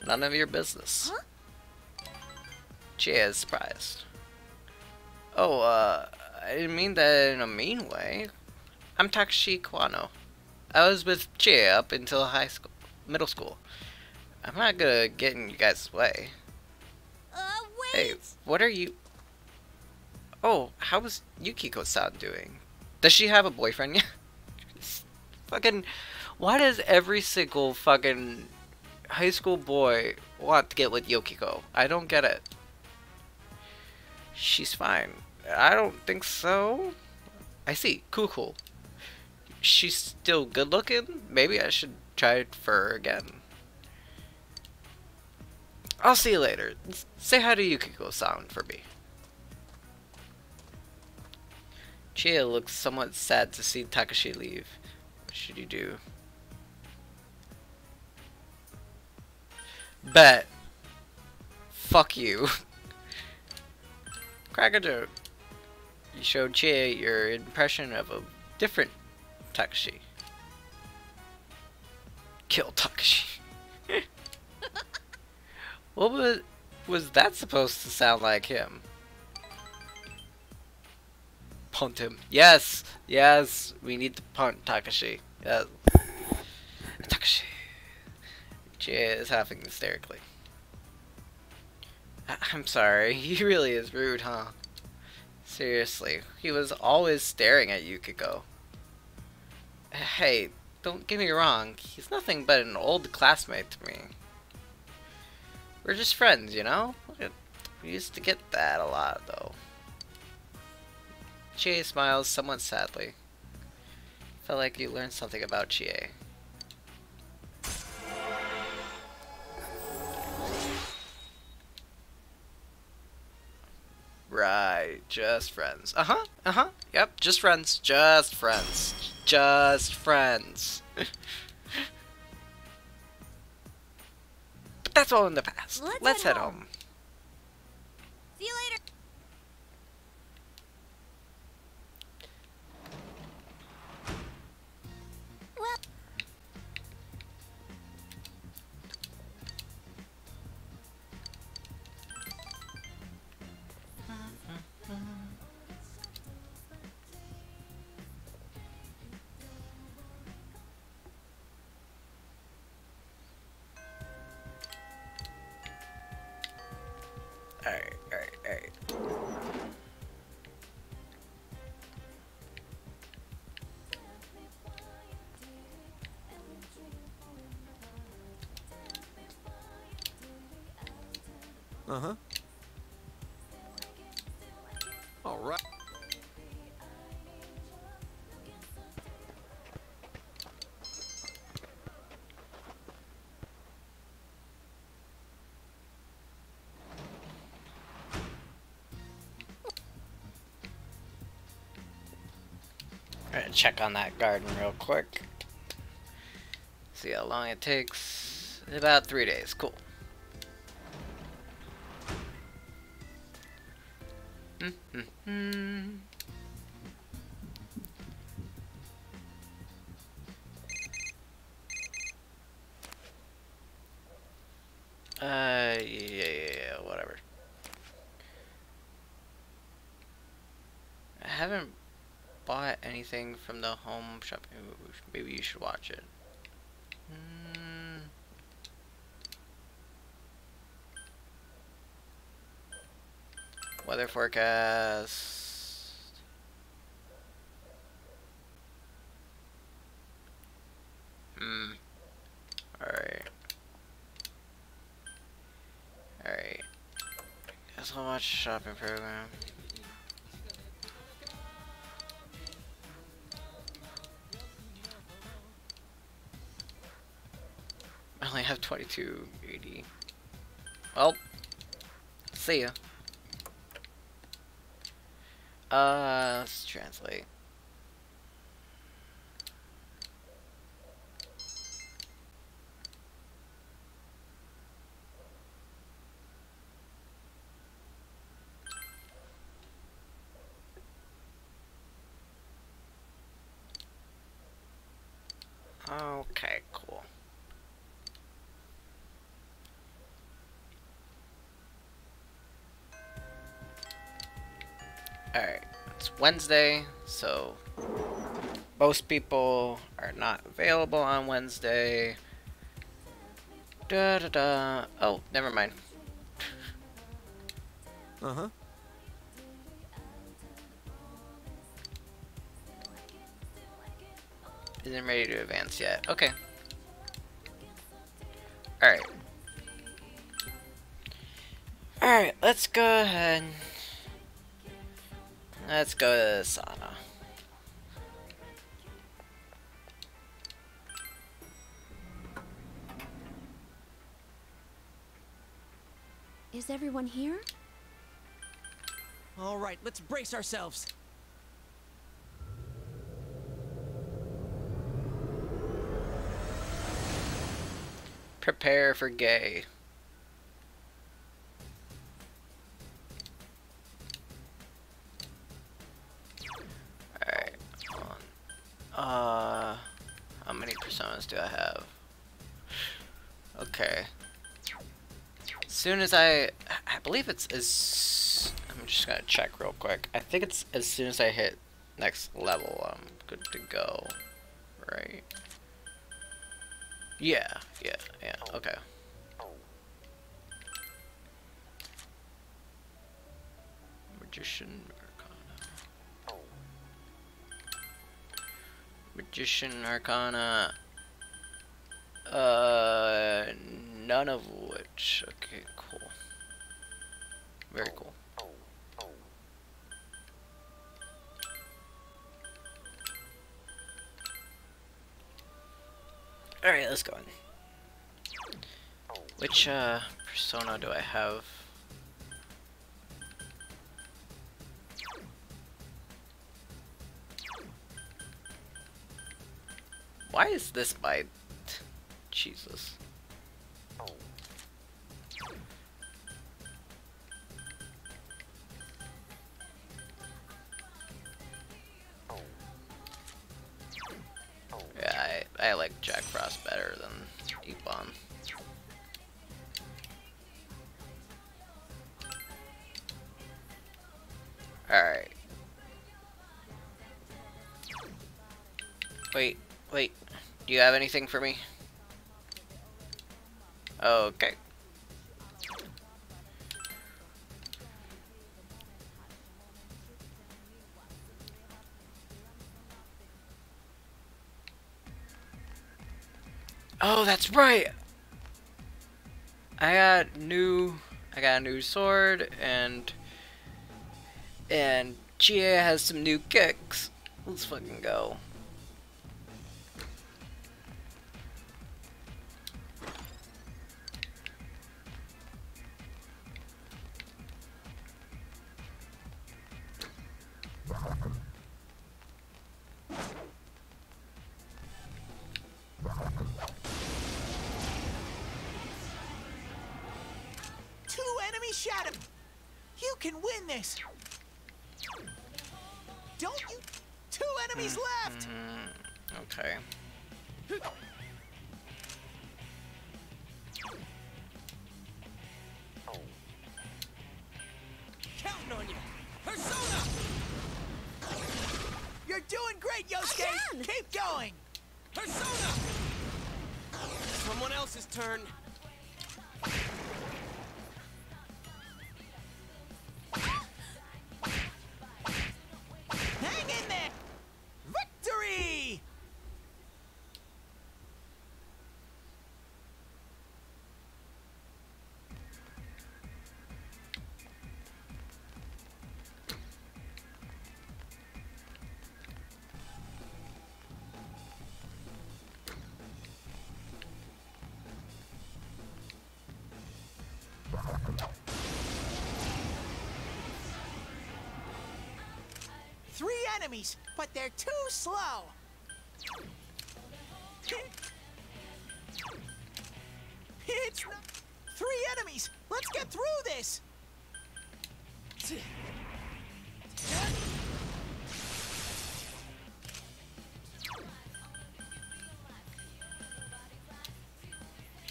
none of your business. Huh? Chie is surprised. Oh, uh, I didn't mean that in a mean way. I'm Takashi Kwano. I was with Chie up until high school, middle school. I'm not gonna get in you guys' way. Uh, Hey, what are you? Oh, how's Yukiko-san doing? Does she have a boyfriend yet? Fucking, why does every single fucking high school boy want to get with Yukiko? I don't get it. She's fine. I don't think so. I see. Cool, cool. She's still good looking. Maybe I should try it for her again. I'll see you later. Say hi to Yukiko-san for me. Chie looks somewhat sad to see Takashi leave. Should you do? Bet. Fuck you. Crack joke. You showed Chie your impression of a different Takashi. Kill Takashi. what was was that supposed to sound like him? Punt him. Yes, yes, we need to punt Takashi. Chie is laughing hysterically. I- I'm sorry, he really is rude, huh? Seriously, he was always staring at Yukiko. Hey, don't get me wrong, he's nothing but an old classmate to me. We're just friends, you know? We used to get that a lot, though. Chie smiles somewhat sadly. Felt like you learned something about Chie. Right, just friends. Uh huh, uh huh. Yep, just friends. Just friends. Just friends. but that's all in the past. Let's Let's, head head home. home. See you later. Well, Uh huh. All right. Check on that garden real quick. See how long it takes. About three days. Cool. From the home shopping. Maybe you should watch it. Hmm. Weather forecast. Hmm. Alright. Alright. I'll watch shopping program. Have 2280. Well, see ya. Uh, let's translate. Okay, cool. Alright, it's Wednesday, so most people are not available on Wednesday. Da da da. Oh, never mind. Uh huh. Isn't ready to advance yet. Okay. Alright. Alright, let's go ahead. Let's go to the sauna. Is everyone here? All right, let's brace ourselves. Prepare for gay. Do I have? Okay. As soon as I, I believe it's as, I'm just gonna check real quick. I think it's as soon as I hit next level, I'm good to go. Right? Yeah, yeah, yeah, okay. Magician Arcana. Magician Arcana. Uh, none of which. Okay, cool. Very cool. Alright, let's go in. Which, uh, persona do I have? Why is this my... Jesus. Yeah, I, I like Jack Frost better than Ebon. Alright. Wait, wait. Do you have anything for me? Okay. Oh, that's right. I got new. I got a new sword, and and GA has some new kicks. Let's fucking go. Enemies, but they're too slow. It's three enemies. Let's get through this.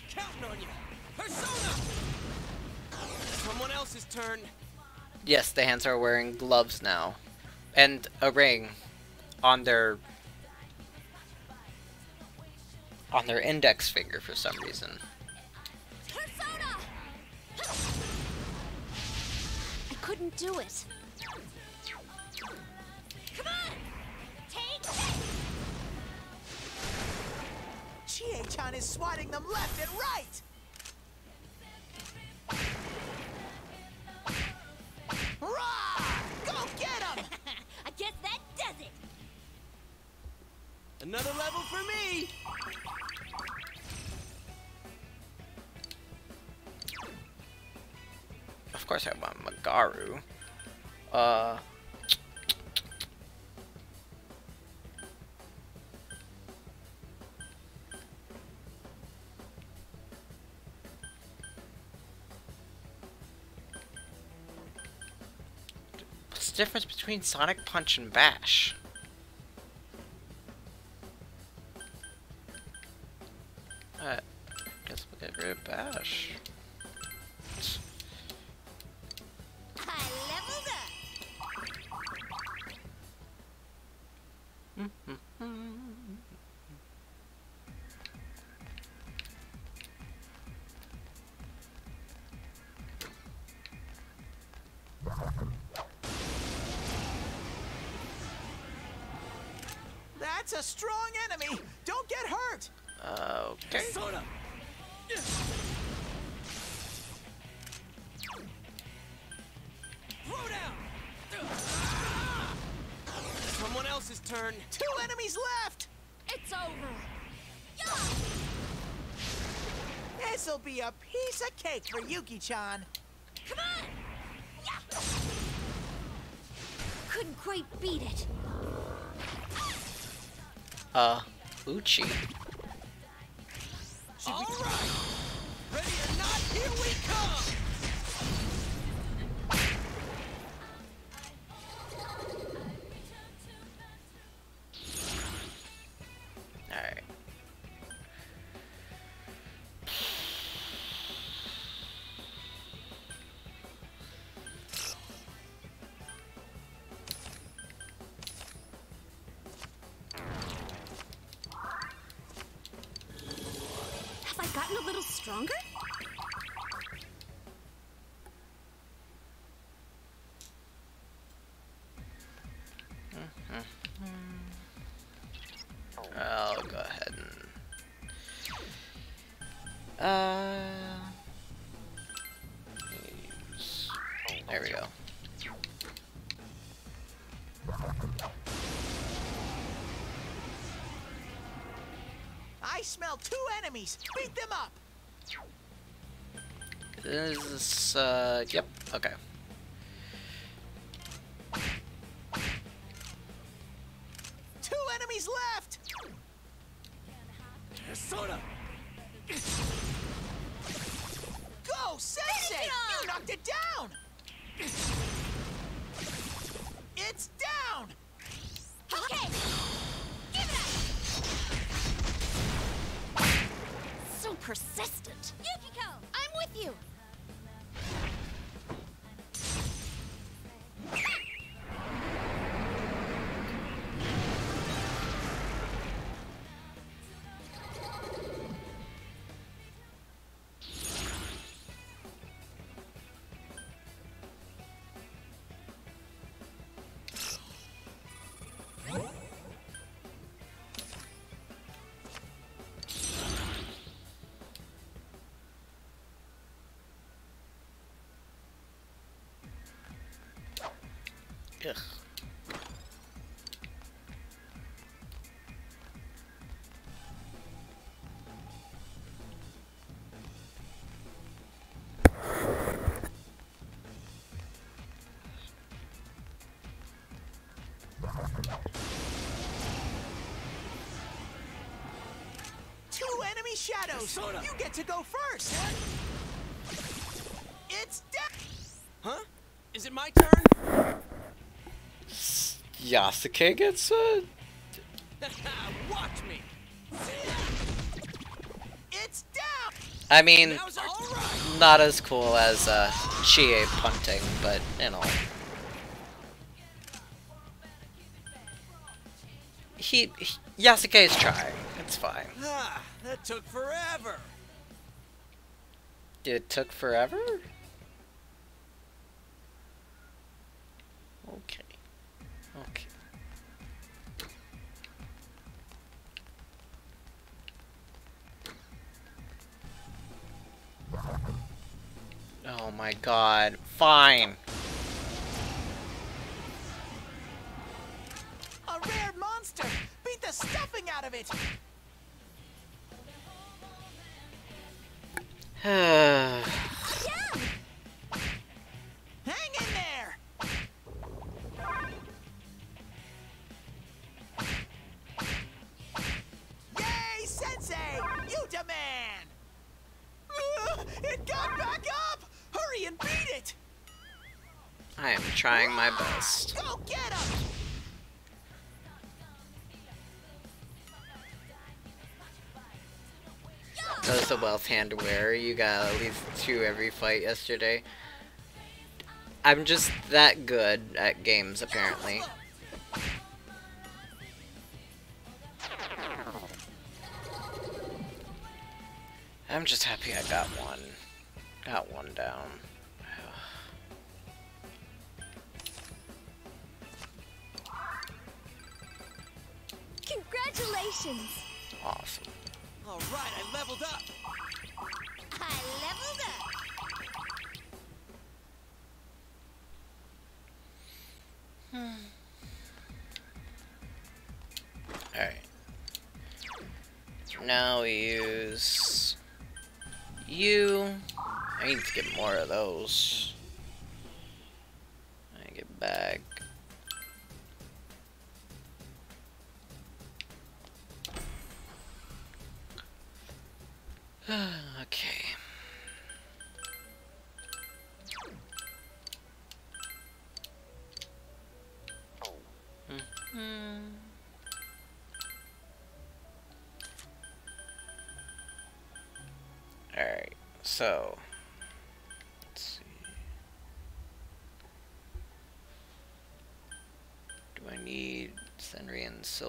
Counting on you. Persona! Someone else's turn. Yes, the hands are wearing gloves now, and a ring on their on their index finger for some reason. I couldn't do it. Come on! Take this! Chie-chan is swatting them left and right. Rah! Another level for me. Of course, I want Magaru. Uh, what's the difference between Sonic Punch and Bash? Of Bash. Piece of cake for Yuki-chan. Come on! Yeah. Couldn't quite beat it. Uh, Uchi. Uh. There we go. I smell two enemies. Beat them up. This is, uh, yep, okay. Shadows. Persona. You get to go first. It's down. Huh? Is it my turn? Yosuke gets uh Watch me! It's down. I mean, That was alright! not as cool as uh Chie punting, but you know. He, he Yosuke is trying. It's fine. Took forever! It took forever? Best. Go get him! That was the wealth hand wearer. You got at least two every fight yesterday. I'm just that good at games, apparently. I'm just happy I got one. Got one down. Congratulations. Awesome. Alright, I leveled up! I leveled up. Hmm. Alright. Now we use you. I need to get more of those.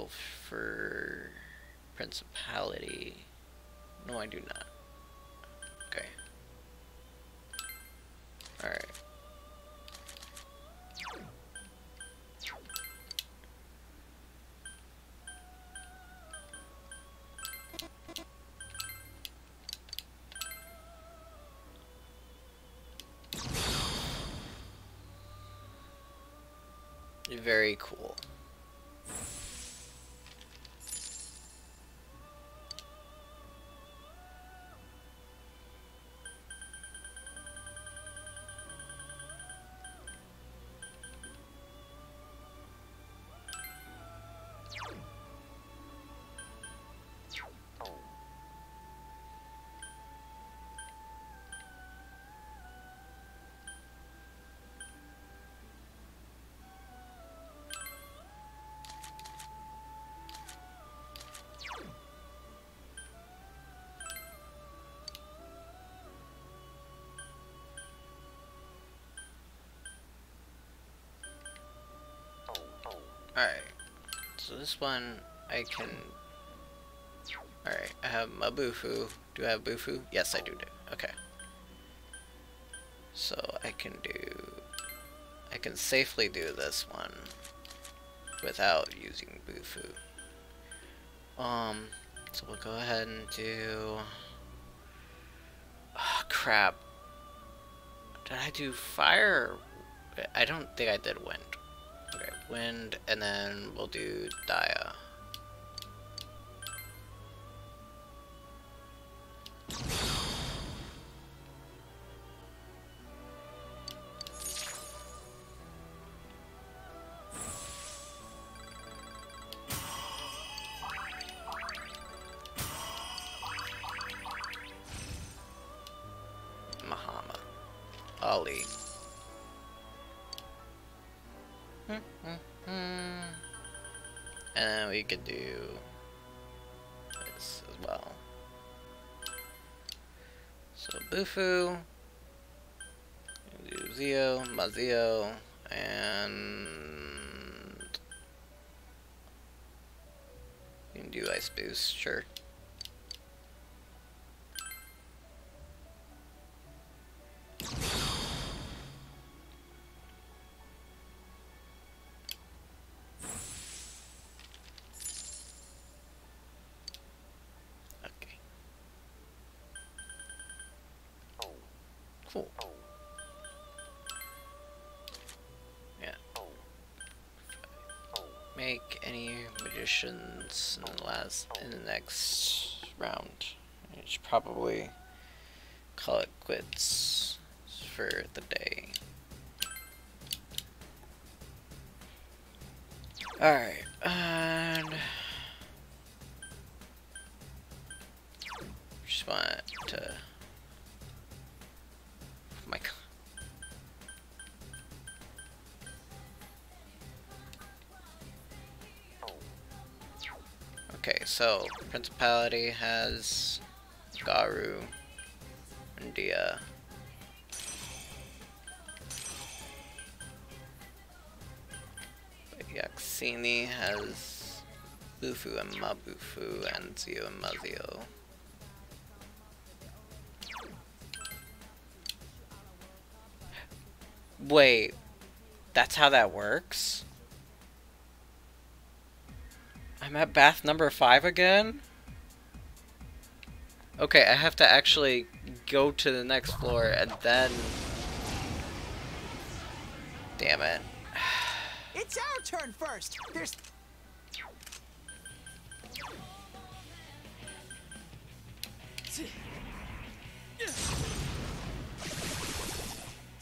Sulfur Principality? No, I do not. Okay. Alright. Very cool. Alright. So this one I can Alright, I have my Bufu. Do I have Bufu? Yes I do do. Okay. So I can do I can safely do this one without using Bufu. Um so we'll go ahead and do Oh crap. Did I do fire? I don't think I did wind. Wind, and then we'll do Dia. So Bufu, Zio, Mazio, and you can do Ice Boost, sure. In the next round. I should probably call it quits for the day. Alright, and just want to so Principality has Garu and Dia. Yaksini has Bufu and Mabufu and Zio and Mazio. Wait, that's how that works? I'm at bath number five again? Okay, I have to actually go to the next floor and then... Damn it. It's our turn first. There's two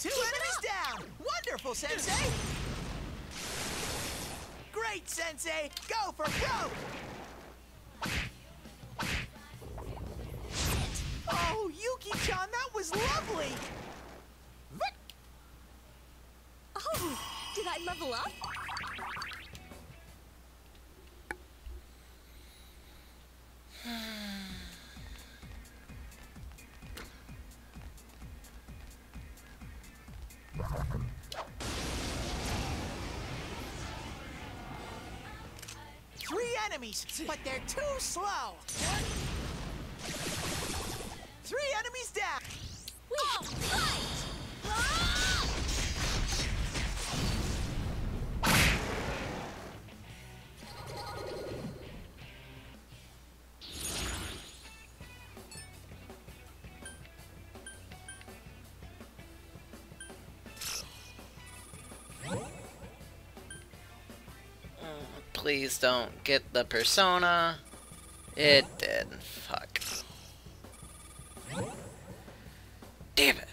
enemies down. Wonderful, Sensei. Great, Sensei. Go for broke. Oh, Yuki-chan, that was lovely. Oh, did I level up? Three enemies, but they're too slow. Three enemies down. All right! Ah! Please don't get the persona. It did. Fuck. Damn it.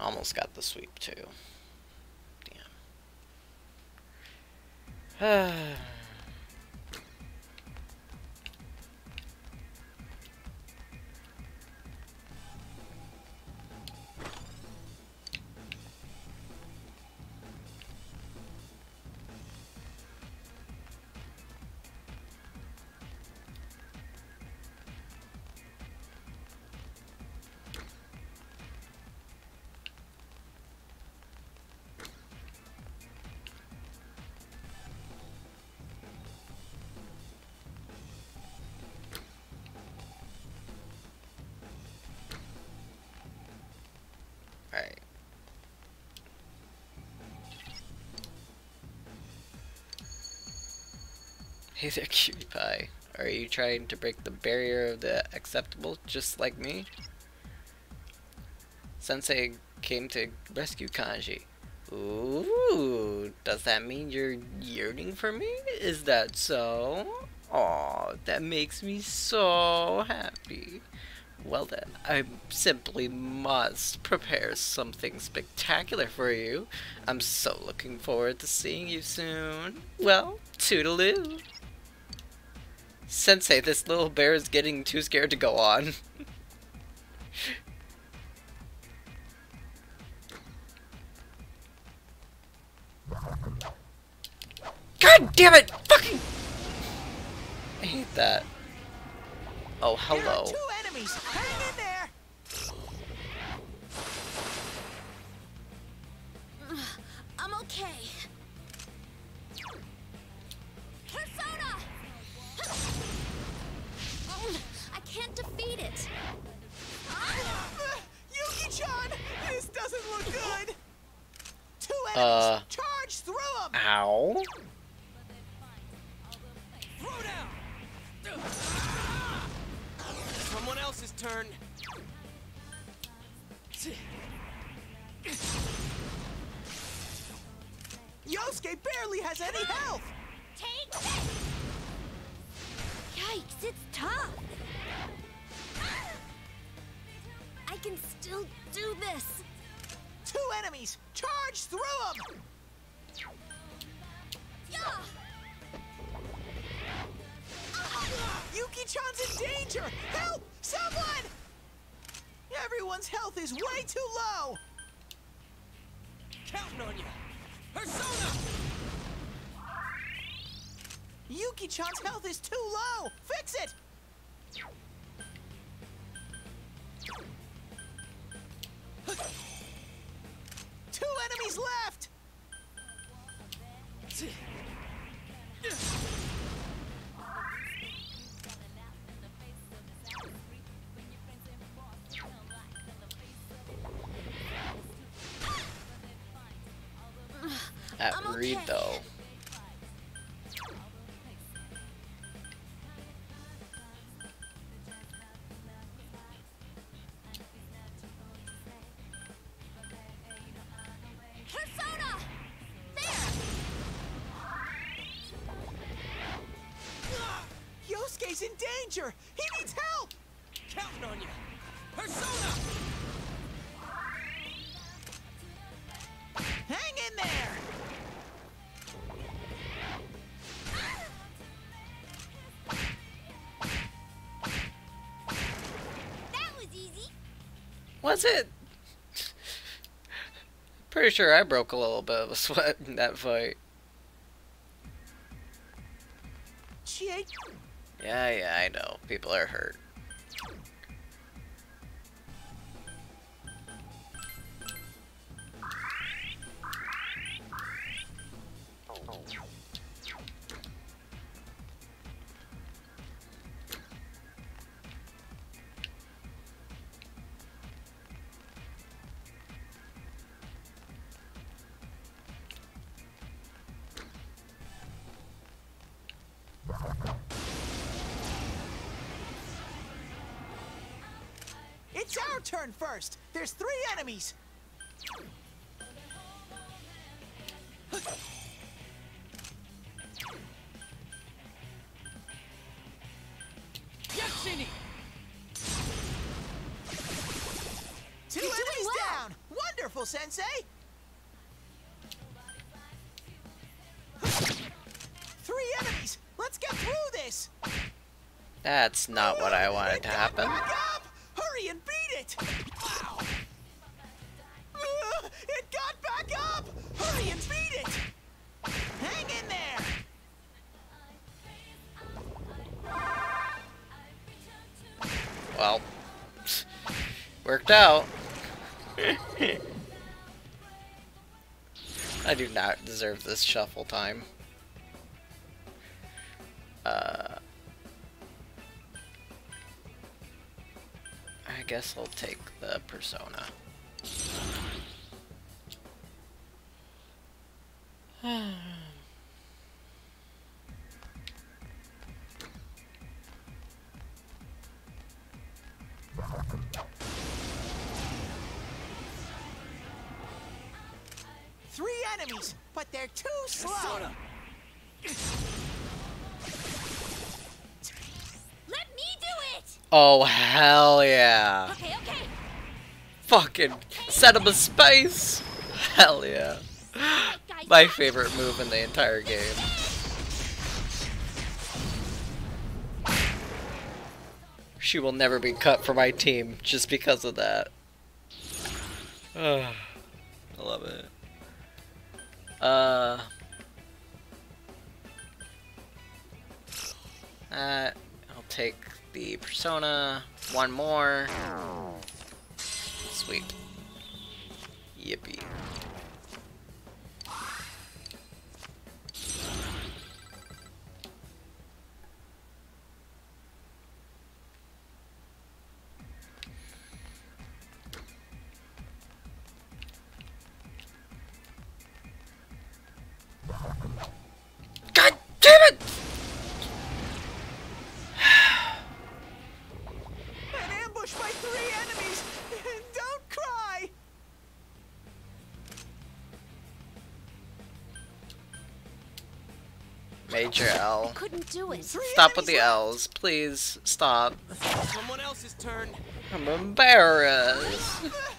Almost got the sweep too. Damn. Hey there, cutie pie. Are you trying to break the barrier of the acceptable, just like me? Sensei came to rescue Kanji. Ooh, does that mean you're yearning for me? Is that so? Aw, that makes me so happy. Well then, I simply must prepare something spectacular for you. I'm so looking forward to seeing you soon. Well, toodaloo. Sensei, this little bear is getting too scared to go on. God damn it! Fucking! I hate that. Oh, hello. Yuki-chan's health is too low. Fix it. Two enemies left. At I'm Reed okay. though. Yosuke's in danger. He needs help. Counting on you. Persona! Hang in there. That was easy. Was it? Pretty sure I broke a little bit of a sweat in that fight. Yeah, yeah, I know. People are hurt. first. There's three enemies. Yes, Yaksini! Two You're enemies well. down! Wonderful, Sensei! Three enemies! Let's get through this! That's not what I wanted to happen. Out. I do not deserve this shuffle time. Uh, I guess I'll take the persona. Oh hell yeah! Okay, okay. Fucking set him a space! Hell yeah! My favorite move in the entire game. She will never be cut for my team just because of that. Ugh. I love it. Uh. Uh, I'll take the persona. One more. Sweet. Major L. couldn't do it. Stop with the L's, please. Stop. Someone else's turn. I'm embarrassed.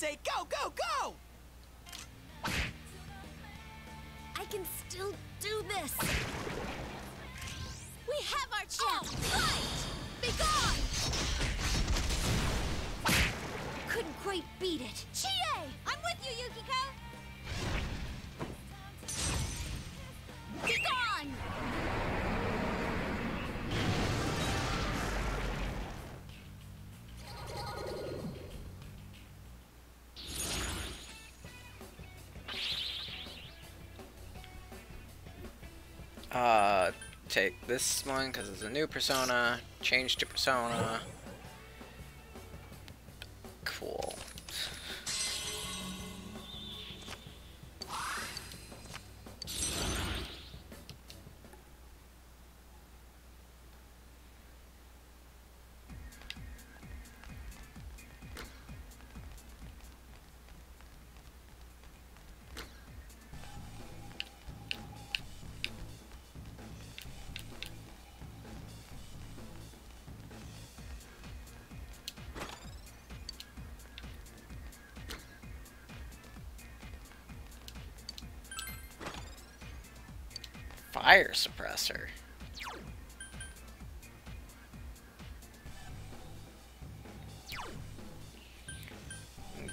Sensei! Go, go, go! This one because it's a new persona. Change to persona. Fire suppressor.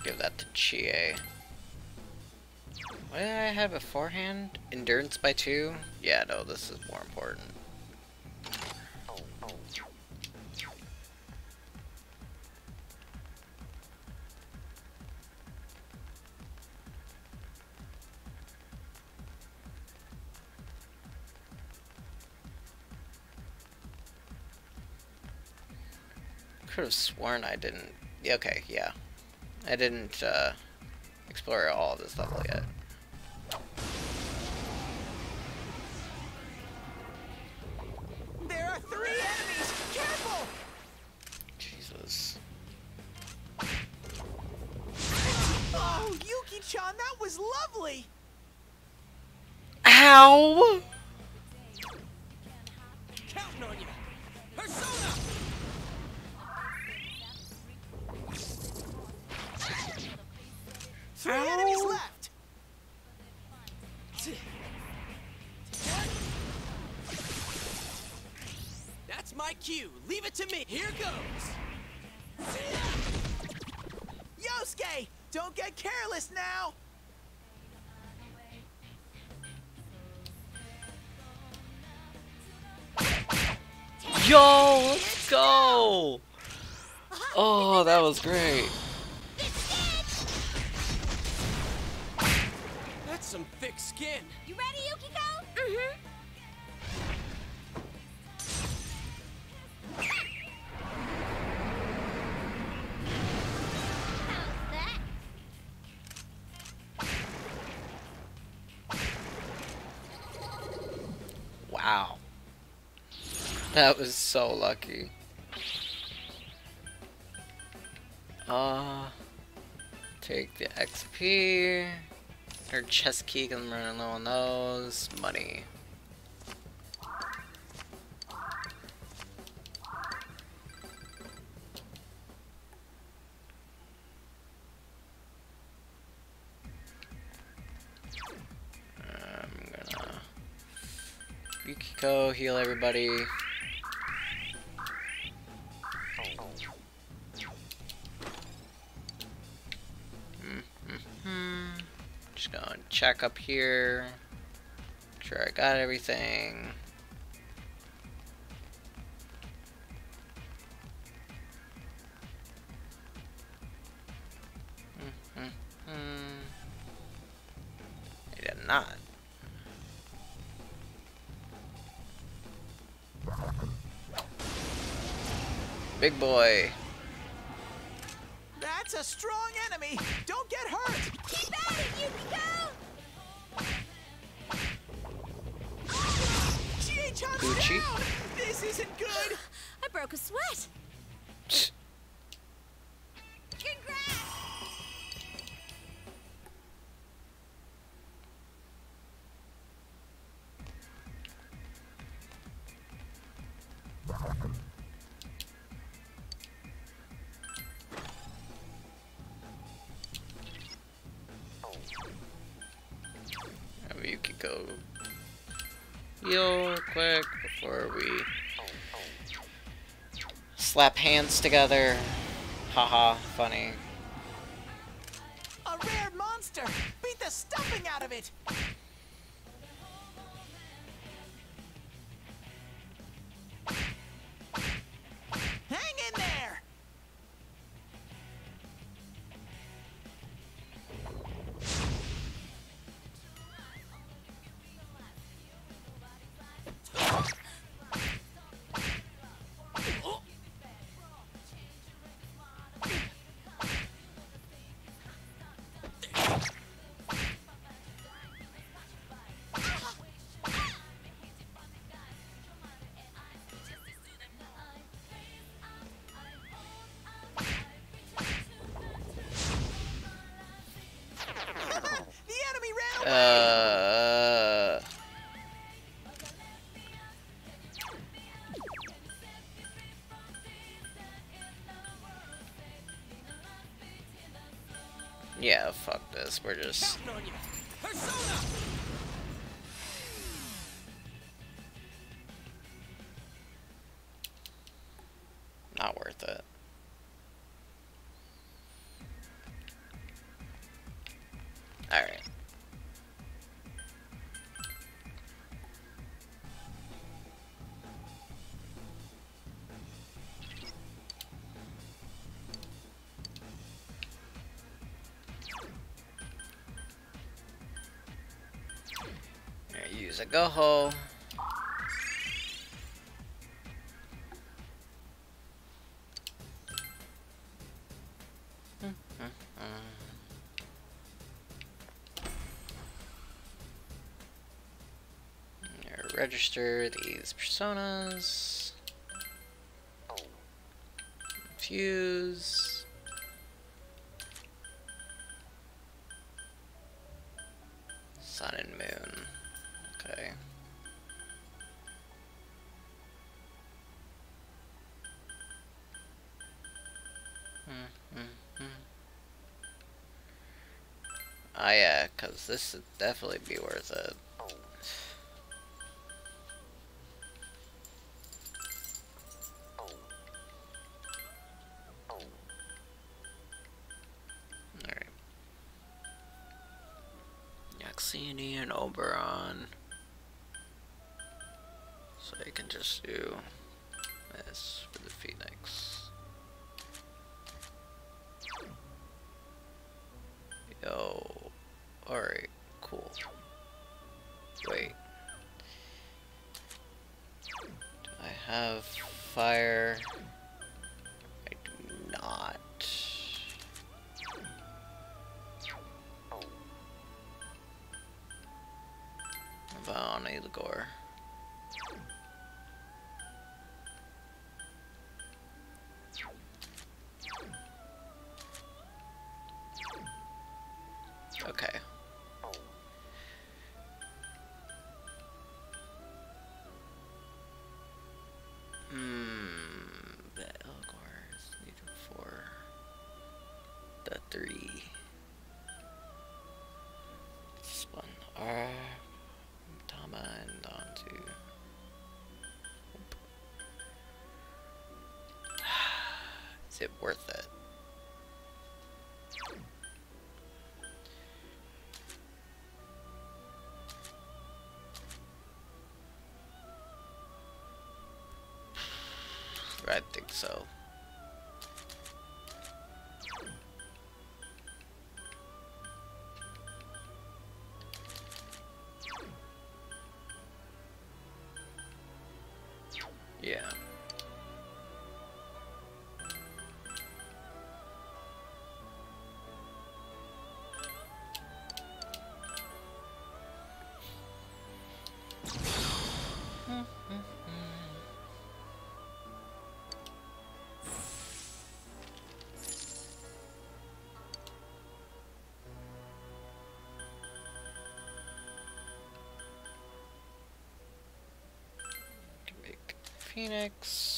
Give that to Chie. What did I have beforehand? Endurance by two? Yeah, no, this is more important. Have sworn I didn't. Okay, yeah. I didn't uh, explore all of this level yet. My cue. Leave it to me. Here goes. Yosuke, don't get careless now. Yo, let's go! Oh, that was great. That's some thick skin. That was so lucky. Uh, take the XP. Or chest key, because I'm running low on those. Money. I'm gonna Yukiko, heal everybody. Just gonna check up here. Make sure I got everything. Mhm. I did not. Big boy. That's a strong enemy. Don't get hurt. Gucci. This isn't good. I broke a sweat. Slap hands together. Haha, funny. Yeah, fuck this. We're just. A go-ho. Register these personas. Fuse. Because this would definitely be worth it. Is it worth it? I think so. Phoenix.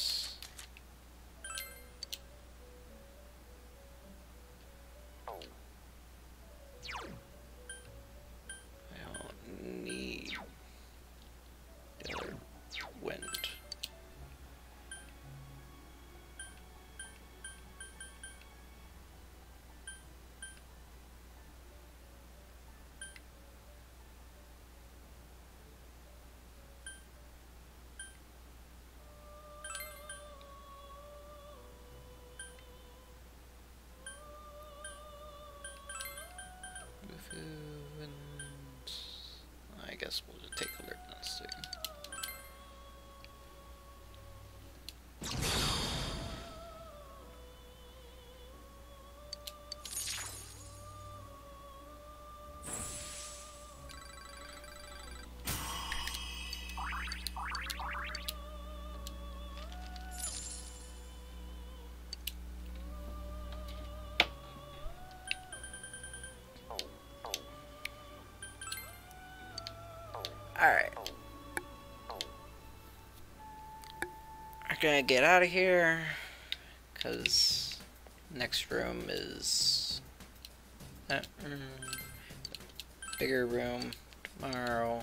Guess we'll Alright. I'm gonna get out of here. Because next room is that room. Bigger room tomorrow.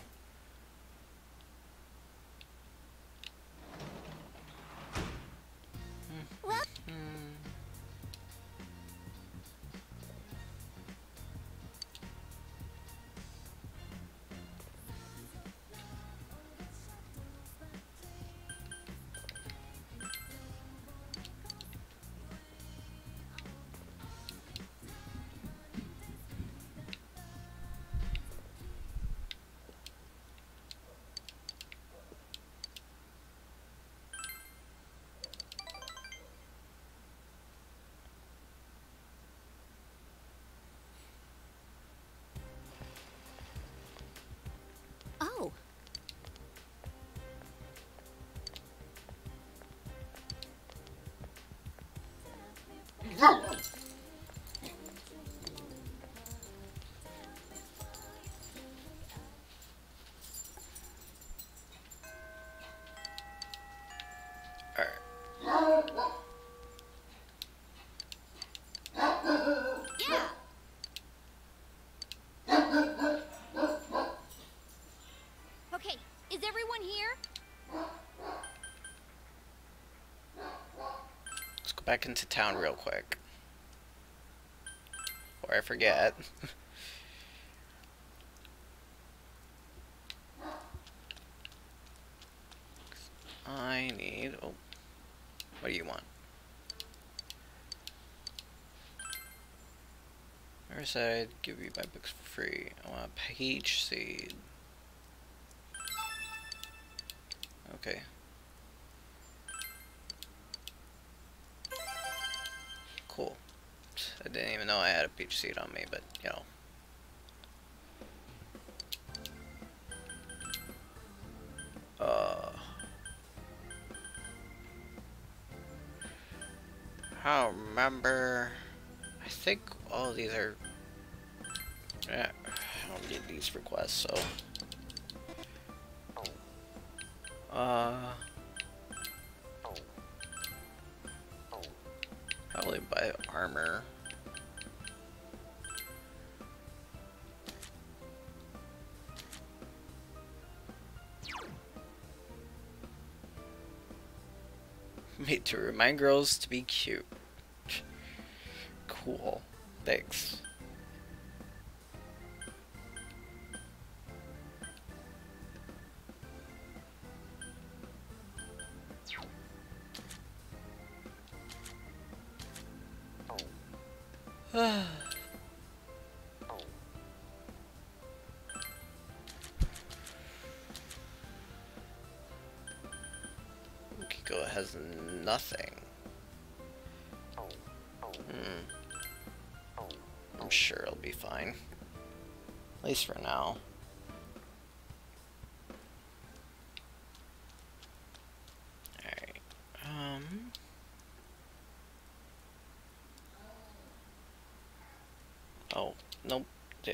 Anyone here? Let's go back into town real quick. Before I forget. I need. Oh, what do you want? Where said I'd give you my books for free. I want page seed. Okay. Cool. I didn't even know I had a peach seed on me, but you know. Uh. I don't remember. I think all these are. Yeah, I don't need these requests, so. Uh. Probably buy armor. Made to remind girls to be cute. Cool. Thanks.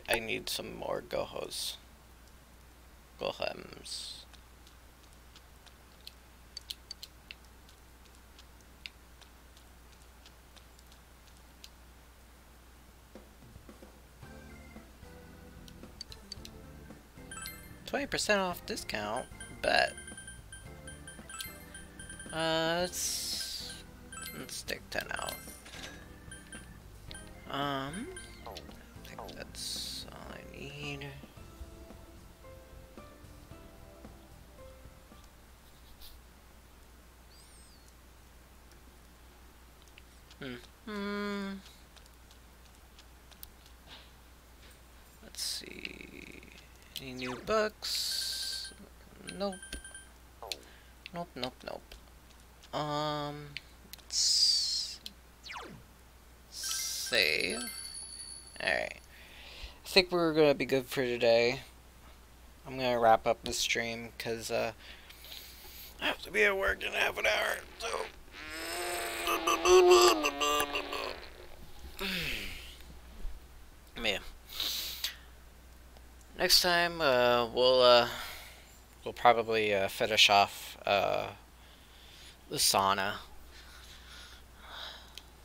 I need some more gohos. Gohems. Twenty percent off discount. Bet. Uh, let's let's take ten out. Um, I think we're gonna be good for today. I'm gonna wrap up the stream because uh, I have to be at work in half an hour. So. Man. Next time, uh, we'll uh, we'll probably uh, finish off uh, the sauna.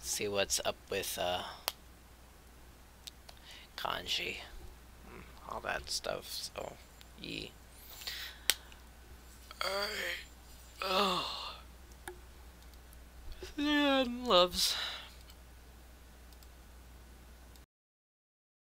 See what's up with uh, Kanji, hmm, all that stuff. So, yeah. Alright. Oh. Yeah, loves.